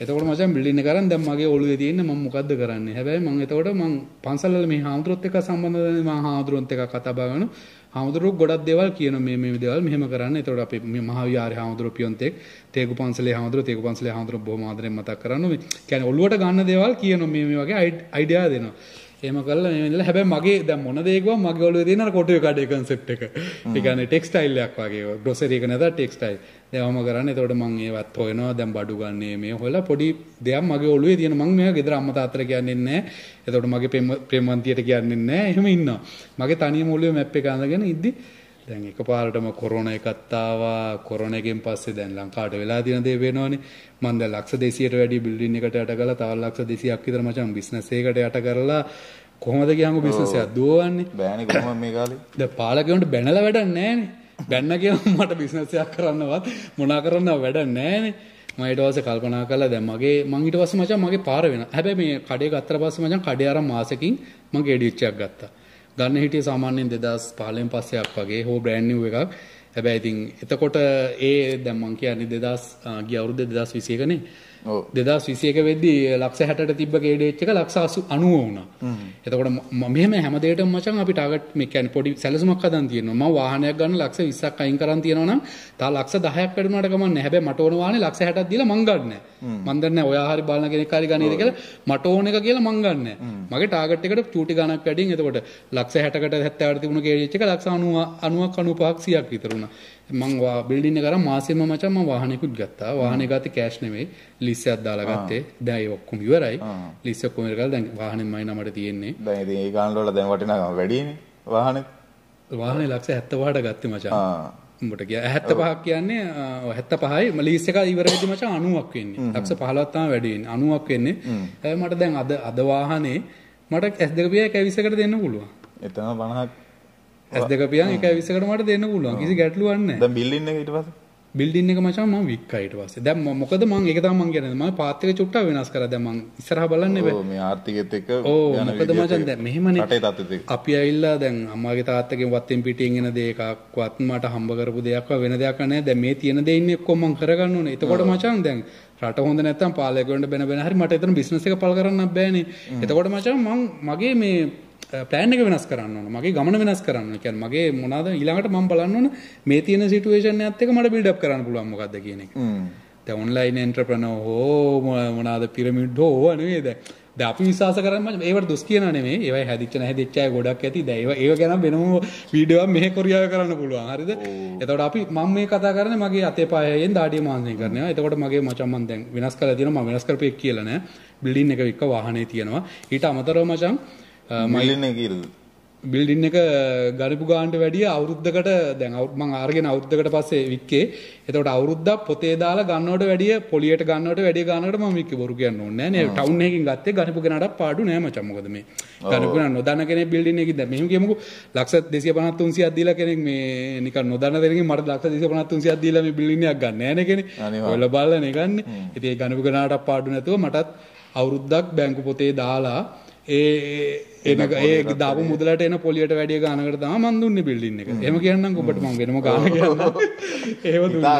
එතකොට මචං බිල්ඩින් එක කරන් දැන් මගේ ඔළුවේ තියෙන්නේ මම මොකද්ද කරන්නේ. හැබැයි මම එතකොට මම පන්සල් වල මේ හාමුදුරුවොත් එක්ක සම්බන්ධ වෙන මම හාමුදුරුවොත් එක්ක කතා බහ කරනවා. හාමුදුරුවෝ ගොඩක් දේවල් කියන මේ මේ දේවල් මෙහෙම කරන්න. එතකොට අපි මේ මහාවිහාරය හාමුදුරුවෝ පියොන්තෙක් තේගු පන්සලේ හාමුදුරුවෝ තේගු පන්සලේ හාමුදුරුවෝ බොහොම ආදරෙන් මතක් කරනවා. මේ කියන්නේ ඔළුවට ගන්න දේවල් කියන මේ මේ වගේ අයිඩියා දෙනවා. එහෙම කරලා මේ වෙනදලා හැබැයි මගේ දැන් මොන දේ කිව්වම මගේ ඔළුවේ තියෙන අර කොටුවේ කඩේ කන්සෙප්ට් එක. ඒ කියන්නේ ටෙක්ස්ටයිල් එකක් වගේ. ග්‍රොසරි එක නැතත් ටෙක්ස්ටයිල්. දැන් මම කරන්නේ එතකොට මම ඒවත් හොයනවා දැන් බඩු ගන්නේ මේ හොයලා පොඩි දෙයක් මගේ ඔළුවේ තියෙන මම මේවා ගෙදර අම්මා තාත්තට කියන්නේ නැහැ. එතකොට මගේ ප්‍රේමවන්තියට කියන්නේ නැහැ. එහෙම ඉන්නවා. මගේ තනියම ඔළුවේ මැප් එක අඳගෙන ඉද්දි දැන් එකපාරටම කොරෝනා එකත් ආවා. කොරෝනා එකෙන් පස්සේ දැන් ලංකාවට වෙලා තියෙන දේ වෙනවනේ. මම දැන් ලක්ෂ 200ට වැඩි බිල්ඩින් එකට යට කරලා තව ලක්ෂ 200ක් විතර මචං බිස්නස් එකකට යට කරලා කොහොමද කියන්කෝ බිස්නස් එක දුවන්නේ බෑනේ කොහොමද මේ කාලේ? දැන් පාලකයන්ට බැනලා වැඩක් නැහැනේ බැන්න කියලා මට බිස්නස් එකක් කරන්නවත් මොනා කරන්න වැඩක් නැහැනේ මම ඊට පස්සේ කල්පනා කළා දැන් මගේ මං ඊට පස්සේ මචං මගේ පාර වෙන හැබැයි මේ කඩේ ගත්තට පස්සේ මචං කඩේ අරන් මාසෙකින් මම ගේඩිච් එකක් ගත්තා ගන්න හිටියේ සාමාන්‍යයෙන් 2015 පස්සෙයක් වගේ හෝ බ්‍රෑන්ඩ් නිව් එකක්. හැබැයි ඉතින් එතකොට ඒ දැන් මං කියන්නේ 2000 ගිය අවුරුද්ද 2021 නේ ඔව් දෙදස් විසියක වෙද්දි ලක්ෂ හැට තිබ ගේඩේච්ච එක ලක්ෂ අසු අනුව වුණා. එතකොට ම- මෙහෙම හැමදේට මචන් අපි ටාගට් මෙකැන පොඩි සැලසුමක් හදන් තියෙනවා. මම වාහනයක් ගන්න ලක්ෂ 20ක් අයින් කරන් තියෙනවා නම් තා ලක්ෂ 10ක් වැඩුණාට නැහැ. හැබැයි මට ඕන වාහනේ ලක්ෂ 60ක් දීලා මං ගන්න මන් දන්නේ ඔයා හරි බලන කෙනෙක් හරි ගන්නේද කියලා. මට ඕන එක කියලා මං ගන්න මගේ ටාගට් එකට චූටි ගණක් වැඩින් එතකොට ලක්ෂ 60කට 70කට තිබුණ ගේඩේච් එක ලක්ෂ 90 90ක් 95ක් 100ක් විතර වුණා මං වා බිල්ඩින් එක කරා මාසෙම මචං මම වාහනයකුත් ගත්තා. වාහනේ ගත්තේ කෑෂ් නෙමෙයි. ලීස් එකක් දාලා ගත්තේ. දැන් ඒ ඔක්කොම ඉවරයි. ලීස් ඔක්කොම ඉවර කරලා දැන් වාහනේ මයි නමට තියෙන්නේ. දැන් ඉතින් ඒ කාලේ වල දැන් වටිනාකම වැඩිනේ වාහනේ. වාහනේ ලක්ෂ 75ට ගත්තේ මචං. උඹට කිය 75ක් කියන්නේ අ, 75යි ලීස් එක ඉවර වෙද්දි මචං 90ක් වෙන්නේ. ලක්ෂ 15ක් තමයි වැඩි වෙන්නේ. 90ක් වෙන්නේ. හැබැයි මට දැන් අද අද වාහනේ මට S2 පියා 120කට දෙන්න පුළුවන්. එතන 50ක් S2 පියා 120කට මට දෙන්න පුළුවන්. කිසි ගැටලුවක් නැහැ. දැන් බිල්ඩින් එක ඊට පස්සේ? බිල්ඩින් එක මචං මම වික්කා ඊට පස්සේ. දැන් මොකද මම ඒක තමයි මම කියන්නේ. මම පාත් එක චුට්ටක් වෙනස් කරා. දැන් මම ඉස්සරහා බලන්නේ බෑ ඔව් මේ ආර්ථිකෙත් එක්ක යන මොකද විදිහත් මචං එක්ක. දැන් මෙහෙමනේ. රටේ තත්ත්වෙත් එක්ක. අපි ඇවිල්ලා දැන් අම්මාගේ තාත්තගෙන් වත්තෙන් පිටින් එන දෙයක්වත් මට හම්බ කරපු දෙයක් වෙන දෙයක් නැහැ. දැන් මේ තියෙන දේ ඉන්නේ ඔක්කොම මම කරගන්න ඕනේ. එතකොට මචං දැන් රට හොඳ නැත්තම් පාලකයන්ට බෙන බෙන හරි මට එතන බිස්නස් එක පල් කරන්නත් බෑනේ. එතකොට මචං මම මගේ මේ ප්ලෑන් එක වෙනස් කරන්න ඕන. මගේ ගමන වෙනස් කරන්න ඕන. කියන්නේ මගේ මොනවාද ඊළඟට මම බලන්න ඕන මේ තියෙන සිටුේෂන් එකත් එක්ක මට බිල්ඩ් අප් කරන්න පුළුවන් මොකද්ද කියන එක. දැන් ඔන්ලයින් එන්ටර්ප්‍රනර් හෝ මොන- මොනවාද පිරමිඩ් හෝ නෙවෙයි. දැන් දැන් අපි විශ්වාස කරන්නේ ඒවට දොස් කියනා නෙමෙයි. ඒවයි හැදිච්ච නැහැදිච්ච අය ගොඩක් ඇති. දැන් ඒව ඒව ගැන වෙනම වීඩියෝ එකක් මෙහෙ කොරියාවේ කරන්න පුළුවන්. හරිද? එතකොට අපි මම මේ කතා කරන්නේ මගේ අතේ පායයෙන් දාඩිය මාංශය කරනවා. එතකොට මගේ මචං මම දැන් වෙනස් කරලා තියෙනවා. මම වෙනස් කරපු එක කියලා නෑ. බිල්ඩින් එක වික්ක වාහනේ තියෙනවා. ඊට අමතරව මචං එක කීයද බිල්ඩින් එක ගනිපු ගාන්ට වැඩිය අවුරුද්දකට දැන් අවුත් මං අරගෙන අවුරුද්දකට පස්සේ වික්කේ. එතකොට අවුරුද්දක් පොතේ දාලා ගන්නවට වැඩිය පොලියට ගන්නවට වැඩිය ගන්නකට මම වික්කේ බොරු කියන්න ඕනේ නෑ. ටවුන් එකකින් ගත්තේ ගනිපු කෙනාට පාඩු නෑ මචං. මොකද මේ ගනිපු කෙනා නොදන්න කෙනෙක් බිල්ඩින් එකකින්. දැන් මෙහෙම කියමුකෝ. ලක්ෂ 250 300ක් දීලා කෙනෙක් මේ නිකන් නොදන්න දෙනකින් මට ලක්ෂ 250 300ක් දීලා මේ බිල්ඩින් එකක් ගන්න නෑනේ අනිවාර්යයෙන්. ඔයලා බලලා නේ ගන්නෙ ඉතින් ඒ ගනිපු කෙනාට පාඩු නැතුව මටත් අවුරුද්දක් බැංකු පොතේ දාලා ඒ ඒ දාපු මුදලට එන පොලියට වැඩිය ගානකට තමයි මන් දුන්නේ බිල්ඩින් එක. එහෙම කියන්නම් ඔබට මම වෙනම ගාන කියන්නම්. එහෙම දුන්නා.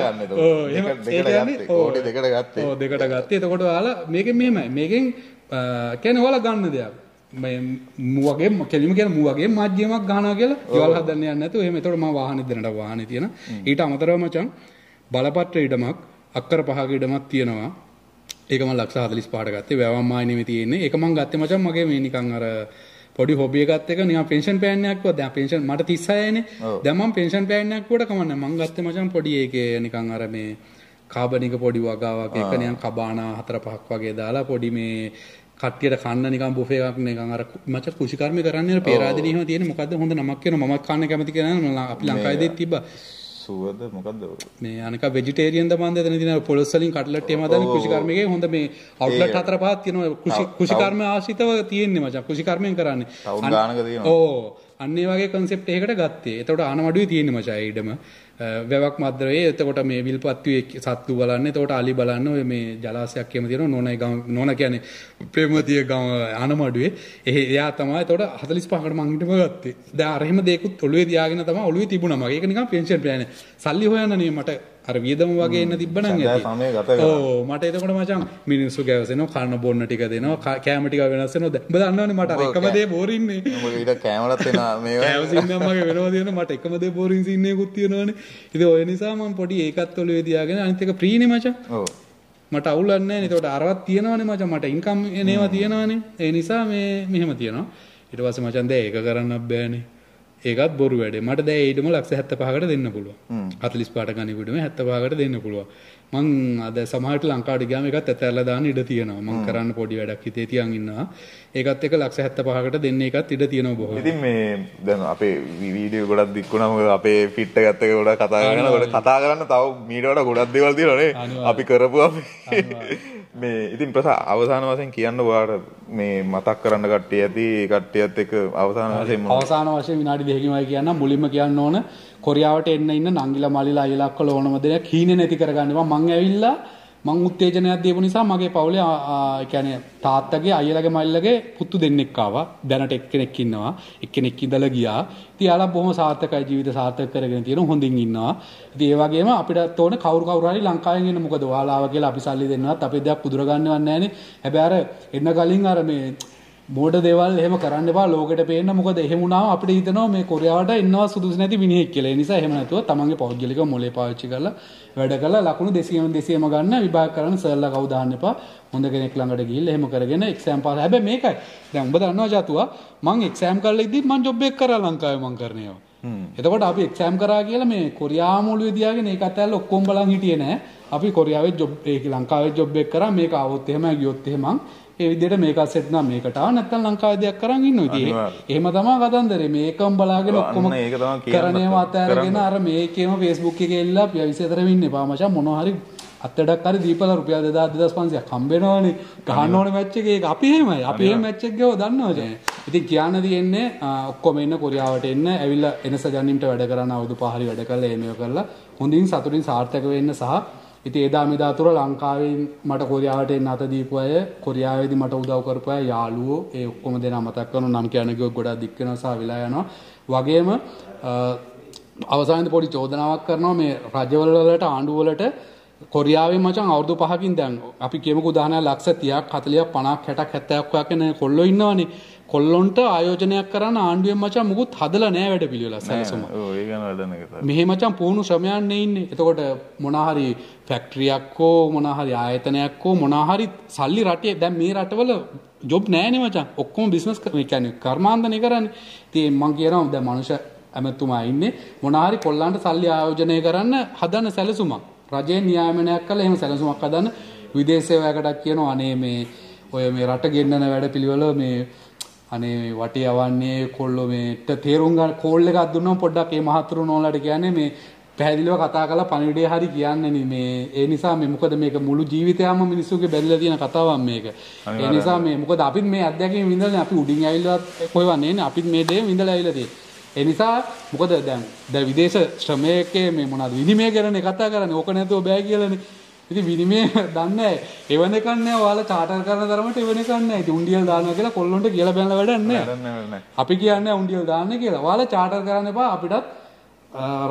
එහෙම දෙකට- ගත්තේ. කෝටි දෙකට ගත්තේ. එතකොට ඔයාලා මේකෙන් මෙහෙමයි. මේකෙන් කියන්නේ ඔයාලා ගන්න දෙයක්. මේ මු වගේ කෙලිම කියන මු වගේ මාධ්‍යමක් ගන්නවා කියලා ගෙවල් හදන්න නැතුව එහෙම එතකොට මම වාහනේ දෙන්නට වාහනේ තියෙන. ඊට අමතරව මචං බලපත්‍ර ඉඩමක් අක්කර පහක ඉඩමක් තියෙනවා. ඒක මම ලක්ෂ 45ට ගත්තේ වැවම් මායිනෙමේ තියෙන්නේ. ඒක මම ගත්තේ මචං මගේ මේ නිකන් අර පොඩි හොබි එකත් එක නිකන් පෙන්ෂන් ප්ලෑන් එකක් වුණා. දැන් පෙන්ෂන් මට 36යිනේ. ඔව්. දැන් මම පෙන්ෂන් ප්ලෑන් එකක් වුණා කමන්නේ. මම ගත්තේ මචං පොඩි ඒකේ නිකන් අර මේ කාබනික පොඩි වගාවක් එක නිකන් කබානා හතර පහක් වගේ දාලා පොඩි මේ කට්ටියට කන්න නිකන් බුෆේ එකක් නිකන් අර මචං කුෂිකර්මී කරන්නේ එහෙම තියෙන මොකද්ද හොඳ නමක් කියනවා මමත් කන්න කැමති නම් අපි ලංකාවේදී තිබ්බා. සුවද මොකද්ද? මේ අනික වෙජිටේරියන් දමන්ද එතන තියෙන පොලොස් වලින් කට්ලට් එහෙම හදන කුෂිකර්මයේ හොඳ මේ අවුට්ලට් හතර පහක් තියෙනවා. කුෂි කුෂිකර්ම ආශ්‍රිතව තියෙන්නේ මචං. කුෂිකර්මයෙන් කරන්නේ. ටවුන් ගානක තියෙනවා. ඕ අන්න ඒ වගේ concept එකකට ගත්තේ. එතකොට ආනමඩුවේ තියෙන්නේ මචං ඒ ඉඩම. අ, වැවක් මද්දරේ එතකොට මේ විල්පත්තුවේ සත්තු බලන්න එතකොට අලි බලන්න ඔය මේ ජලාශයක් එහෙම තියෙනවා නෝනයි ගම නෝන කියන්නේ ප්‍රේමතිය ගම ආනමඩුවේ. එහේ එයා තමයි එතකොට 45කට මං හිටම ගත්තේ. දැන් අර එහෙම දෙයක්ත් ඔළුවේ තියාගෙන තමයි ඔළුවේ තිබුණා මගේ. ඒක නිකන් පෙන්ෂන් ප්ලෑන් එක. සල්ලි හොයන්න නේ මට අර වියදම වගේ එන්න තිබ්බනම් ඇති. ඕ මට එතකොට මචං මිනිස්සු ගැවසෙනවා කන්න බොන්න ටික දෙනවා කෑම ටික වෙනස් වෙනවා. දැන් ඔබ දන්නවනේ මට අර එකම දේ බෝරින්නේ ඊට කැමරත් එන මේවා. කෑවසින්න මගේ වෙනවා. තියෙන මට එකම දේ බෝරින් සීන් එකකුත් තියෙනවනේ. ඉතින් ඔය නිසා මම පොඩි ඒකත් ඔළුවේ තියාගෙන අනිත් එක ප්‍රීනේ මචං. ඔව්. මට අවුලක් නැහැ නේ. ඒකට අරවත් තියෙනවනේ මචං. මට ඉන්කම් එනේවා තියෙනවනේ. ඒ නිසා මේ මෙහෙම තියෙනවා. ඊට පස්සේ මචං දැන් ඒක කරන්නත් බෑනේ ඒකත් බොරු වැඩේ. මට දැන් ඊටම ලක්ෂ 75කට දෙන්න පුළුවන්. 45ට ගණිකුඩම 75කට දෙන්න පුළුවන්. මං අද සමහරට ලංකාවට ගියාම ඒකත් ඇතැල්ලා දාන්න ඉඩ තියෙනවා. මං කරන්න පොඩි වැඩක් හිතේ තියන් ඉන්නවා. ඒකත් එක ලක්ෂ 75කට දෙන්න එකත් ඉඩ තියෙනවා බොහෝ ඉතින් මේ දැන් අපේ වීඩියෝ ගොඩක් දික්කුණා මොකද අපේ ෆිට් එකත් එක ගොඩක් කතා ගොඩක් කතා කරන්න තව මීට වඩා ගොඩක් දේවල් තියෙනවානේ. අපි කරපු අපි මේ ඉතින් ප්‍රසා අවසාන වශයෙන් කියන්න ඔයාලට මේ මතක් කරන්න කට්ටිය ඇති කට්ටියත් එක්ක අවසාන වශයෙන්? අවසාන වශයෙන් විනාඩි දෙකකින්මයි කියන්න මුලින්ම කියන්න ඕන කොරියාවට එන්න ඉන්න නංගිලා මලිලා අයිලා අක්කලා ඕනම දෙයක් හීනේ නැති කරගන්නවා මං ඇවිල්ලා මං උත්තේජනයක් දීපු නිසා මගේ පවුලේ ආ, ආ, ඒ කියන්නේ තාත්තගේ අයියලගේ මල්ලගේ පුතු දෙන්නෙක් ආවා. දැනට එක්කෙනෙක් ඉන්නවා. එක්කෙනෙක් ඉඳලා ගියා. ඉතින් යාලා බොහොම සාර්ථකයි ජීවිත සාර්ථක කරගෙන තියෙන හොඳින් ඉන්නවා. ඉතින් ඒ වගේම අපිටත් ඕන කවුරු කවුරු හරි ලංකාවෙන් එන්න. මොකද ඔයාලාව කියලා අපි සල්ලි දෙන්නවත් අපේ දෙයක් පුදුර ගන්නවත් නැහැනේ හැබැයි අර එන්න කලින් අර මේ මෝඩ දේවල් එහෙම කරන්න එපා ලෝකෙට පේන්න මොකද එහෙම වුණාම අපිට හිතනවා මේ කොරියාවට එන්නවා සුදුසු නැති මිනිහෙක් කියලා. ඒ නිසා එහෙම නැතුව තමන්ගේ පෞද්ගලික මොලේ පාවිච්චි කරලා වැඩ කරලා ලකුණු 200ම 200ම ගන්න විභාග කරන්න සර්ලා කවුද දාන්න එපා. හොඳ කෙනෙක් ළඟට ගිහිල්ලා එහෙම කරගෙන එක්සෑම් පාස්. හැබැයි මේකයි. දැන් උඹ දන්නවා ජාතුවා මං එක්සෑම් කරලා ඉද්දි මං ජොබ් එක කරා ලංකාවේ මං කරන ඒවා. එතකොට අපි එක්සෑම් කරා කියලා මේ කොරියාව මුළුවේ තියාගෙන ඒකත් ඇල්ල ඔක්කොම බලන් හිටියේ නෑ. අපි කොරියාවේ ජොබ් ඒක ලංකාවේ ජොබ් එක කරා මේක આવොත් එහෙම ගියොත් එහෙම ඒ විදිහට මේකත් සෙට් නම් මේකට ආව නැත්නම් ලංකාවේ දෙයක් කරන් ඉන්නවා. ඉතින් එහෙම තමයි කතන්දරේ මේකම බලාගෙන ඔක්කොම කරණේම අතහැරගෙන අර මේකේම Facebook එකේ එල්ලා පියවිසතර වෙන්න එපා මචං මොනවා හරි අත්තඩක් හරි දීපලා රුපියල් 2000 2500ක් හම්බ වෙනවනේ. ගහන්න ඕනේ මැච් එකේ. අපි එහෙමයි. අපි එහෙම මැච් එක ගාව දන්නවද? ඉතින් කියන්න තියෙන්නේ ඔක්කොම එන්න කොරියාවට එන්න ඇවිල්ලා එනස ජනින්ට වැඩ කරන්න අවුරුදු පහරි වැඩ කරලා එමෙව කරලා හොඳින් සතුටින් සාර්ථක වෙන්න සහ ඉතින් එදා මෙදා තුර ලංකාවෙන් මට කොරියාවට එන්න අත දීපු අය කොරියාවේදී මට උදව් කරපු අය යාළුවෝ ඒ ඔක්කොම දෙනා මතක් කරනවා නම් කියන කිව්වොත් ගොඩක් දික් වෙනවා සහ විලා යනවා. වගේම අ, අවසානයේ පොඩි චෝදනාවක් කරනවා මේ රජවල වලට ආණ්ඩු වලට කොරියාවේ මචං අවුරුදු පහකින් දැන් අපි කියමුකෝ උදාහරණයක් ලක්ෂ 30ක් 40ක් 50ක් 60ක් 70ක් වගේ කෙනෙක් කොල්ලෝ ඉන්නවනේ. කොල්ලොන්ට ආයෝජනයක් කරන්න ආණ්ඩුවෙන් මචං මුකුත් හදලා නැහැ වැඩ පිළිවෙල සැලසුම. මෙහෙ මචං පුහුණු ශ්‍රමයන් නේ ඉන්නේ. එතකොට මොනාහරි ෆැක්ටරියක් හෝ මොනාහරි ආයතනයක් හෝ මොනාහරි සල්ලි රටේ දැන් මේ රටවල ජොබ් නැහැනේ මචං. ඔක්කොම බිස්නස් කියන්නේ කර්මාන්තනේ කරන්නේ. ඉතින් මම කියනවා දැන් මනුෂ්‍ය ඇමතුමා ඉන්නේ මොනාහරි කොල්ලන්ට සල්ලි ආයෝජනය කරන්න හදන සැලසුමක්. රජයෙන් නියාමනයක් කළා එහෙම සැලසුමක් හදන්න විදේශ සේවයකටත් කියනවා අනේ මේ ඔය මේ රට ගෙන්නන වැඩපිළිවෙල මේ අනේ මේ වටේ යවන්නේ කොල්ලෝ මේට තේරුම් ගන්න කෝල් එකක් දුන්නම පොඩ්ඩක් මේ මහතුරු නෝලට කියන්නේ මේ පැහැදිලිව කතා කරලා පණිවිඩය හරි කියන්නේ මේ ඒ නිසා මේ මොකද මේක මුළු ජීවිතයම මිනිස්සුගේ බැරිලා තියෙන කතාවක් මේක. ඒ නිසා මේ මොකද අපිත් මේ අත්දැකීම් විඳලා අපි උඩින් ඇවිල්ලා කොහෙවන්නේ නේ අපිත් මේ දේ විඳලා ඇවිල්ලා තියෙන්නේ. ඒ නිසා මොකද දැන් දැන් විදේශ ශ්‍රමයකේ මේ මොනවද විනිමය කරන්නේ කතා කරන්නේ ඕක නැතුව බෑ කියලානේ. ඉතින් විනිමය දන්නේ නැහැ. එවන එකක් නැහැ. ඔයාලා චාටර් කරන තරමට එවන එකක් නැහැ. ඉතින් උන්ඩියල් දානවා කියලා කොල්ලොන්ට කියලා බැලලා වැඩක් නැහැ. අපි කියන්නේ උන්ඩියල් දාන්න කියලා. ඔයාලා චාටර් කරන්න එපා අපිටත්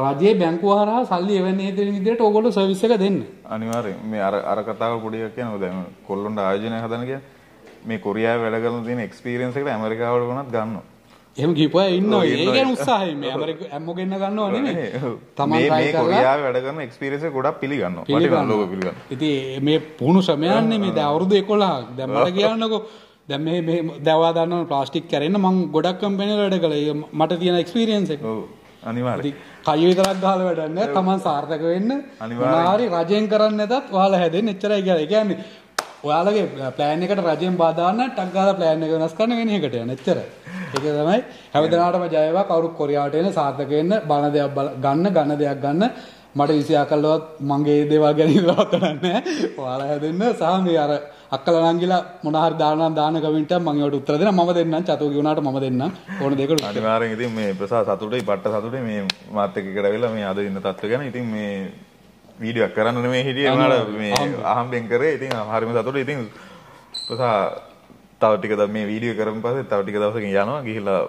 රජයේ බැංකුව හරහා සල්ලි එවන්නේ දෙන විදිහට ඕගොල්ලෝ සර්විස් එක දෙන්න. අනිවාර්යෙන් මේ අර අර කතාව පොඩි එකක් කියනවා දැන් කොල්ලොන්ට ආයෝජනය හදන කියන්නේ මේ කොරියාවේ වැඩ කරන තියෙන එක්ස්පීරියන්ස් එකට ඇමරිකාවට වුණත් ගන්නවා. කියපුවා ඉන්නවා. ඔව්, ඒ ඉන්නවා. ගැන උත්සාහයෙන් මේ ඇමරික ඇම්මෝ ගෙන්න ගන්නව නෙමෙයි. ඔව්. තමන් මේ try මේ කරලා කොරියාවේ වැඩ කරන එක්ස්පීරියන්ස් එක ගොඩක් පිළිගන්නවා. ලෝක පිළිගන්නවා. ඉතින් මේ පුහුණු ශ්‍රමයන්නේ මේ දැන් අවුරුදු 11ක්. දැන් මට කියන්නකෝ දැන් මේ මේ දැවා දන්නව ප්ලාස්ටික් කැරෙන්න මං ගොඩක් කම්පැනි වල වැඩ කළා. මට තියෙන එක්ස්පීරියන්ස්. ඉතින් කය ගහලා වැඩක් නැහැ. Taman සාර්ථක වෙන්න අනිවාර්යෙන්. මොනාරි රජෙන් කරන්නේ නැතත් ඔයාලා හැදෙන්න එච්චරයි කියලා. ඒ කියන්නේ ඔයාලගේ ප්ලෑන් එකට රජෙන් බාධා නැහැ. ටක් ගාලා ප්ලෑන් එක වෙනස් කරන්න වෙන එකට යන එච්චරයි. ඒක තමයි හැමදෙනාටම ජය වේවා. කවුරු කොරියාවට එන සාර්ථක වෙන්න බන දෙයක් ගන්න ගන්න දෙයක් ගන්න. මට විසියා කළවත් මගේ දේවල් ගැන ඉඳලා නැහැ. ඔයාලා හැදෙන්න සහ මේ අර අක්කලා නංගිලා මොන හරි දානවා දාන කමෙන්ට් එක මම ඒකට උත්තර දෙනවා. මම දෙන්නම්. චතෝ කියුණාට මම දෙන්නම්. ඕන දෙයකට උත්තර. අනිවාර්යෙන් ඉතින් මේ ප්‍රසා සතුටුයි පට්ට සතුටුයි මේ මාත් එක්ක එකට ඇවිල්ලා මේ අද ඉන්න තත්ත්ව ගැන ඉතින් මේ වීඩියෝක් කරන්න නෙමෙයි හිටියේ. උනාට මේ අහම්බෙන් කරේ. ඉතින් හරිම සතුටුයි ඉතින් ප්‍රසා තව ටික ද මේ වීඩියෝ කරමු පස්සේ තව ටික දවසකින් යනවා ගිහිල්ලා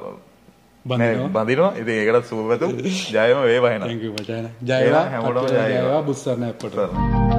බඳිනවා. ඉතින් ඒකට සුබපැතුම් ජයම වේවා එහෙනම් Thank you මචං. ජයවා හැමෝටම ජය ජයවා බුස්සරණ අපට.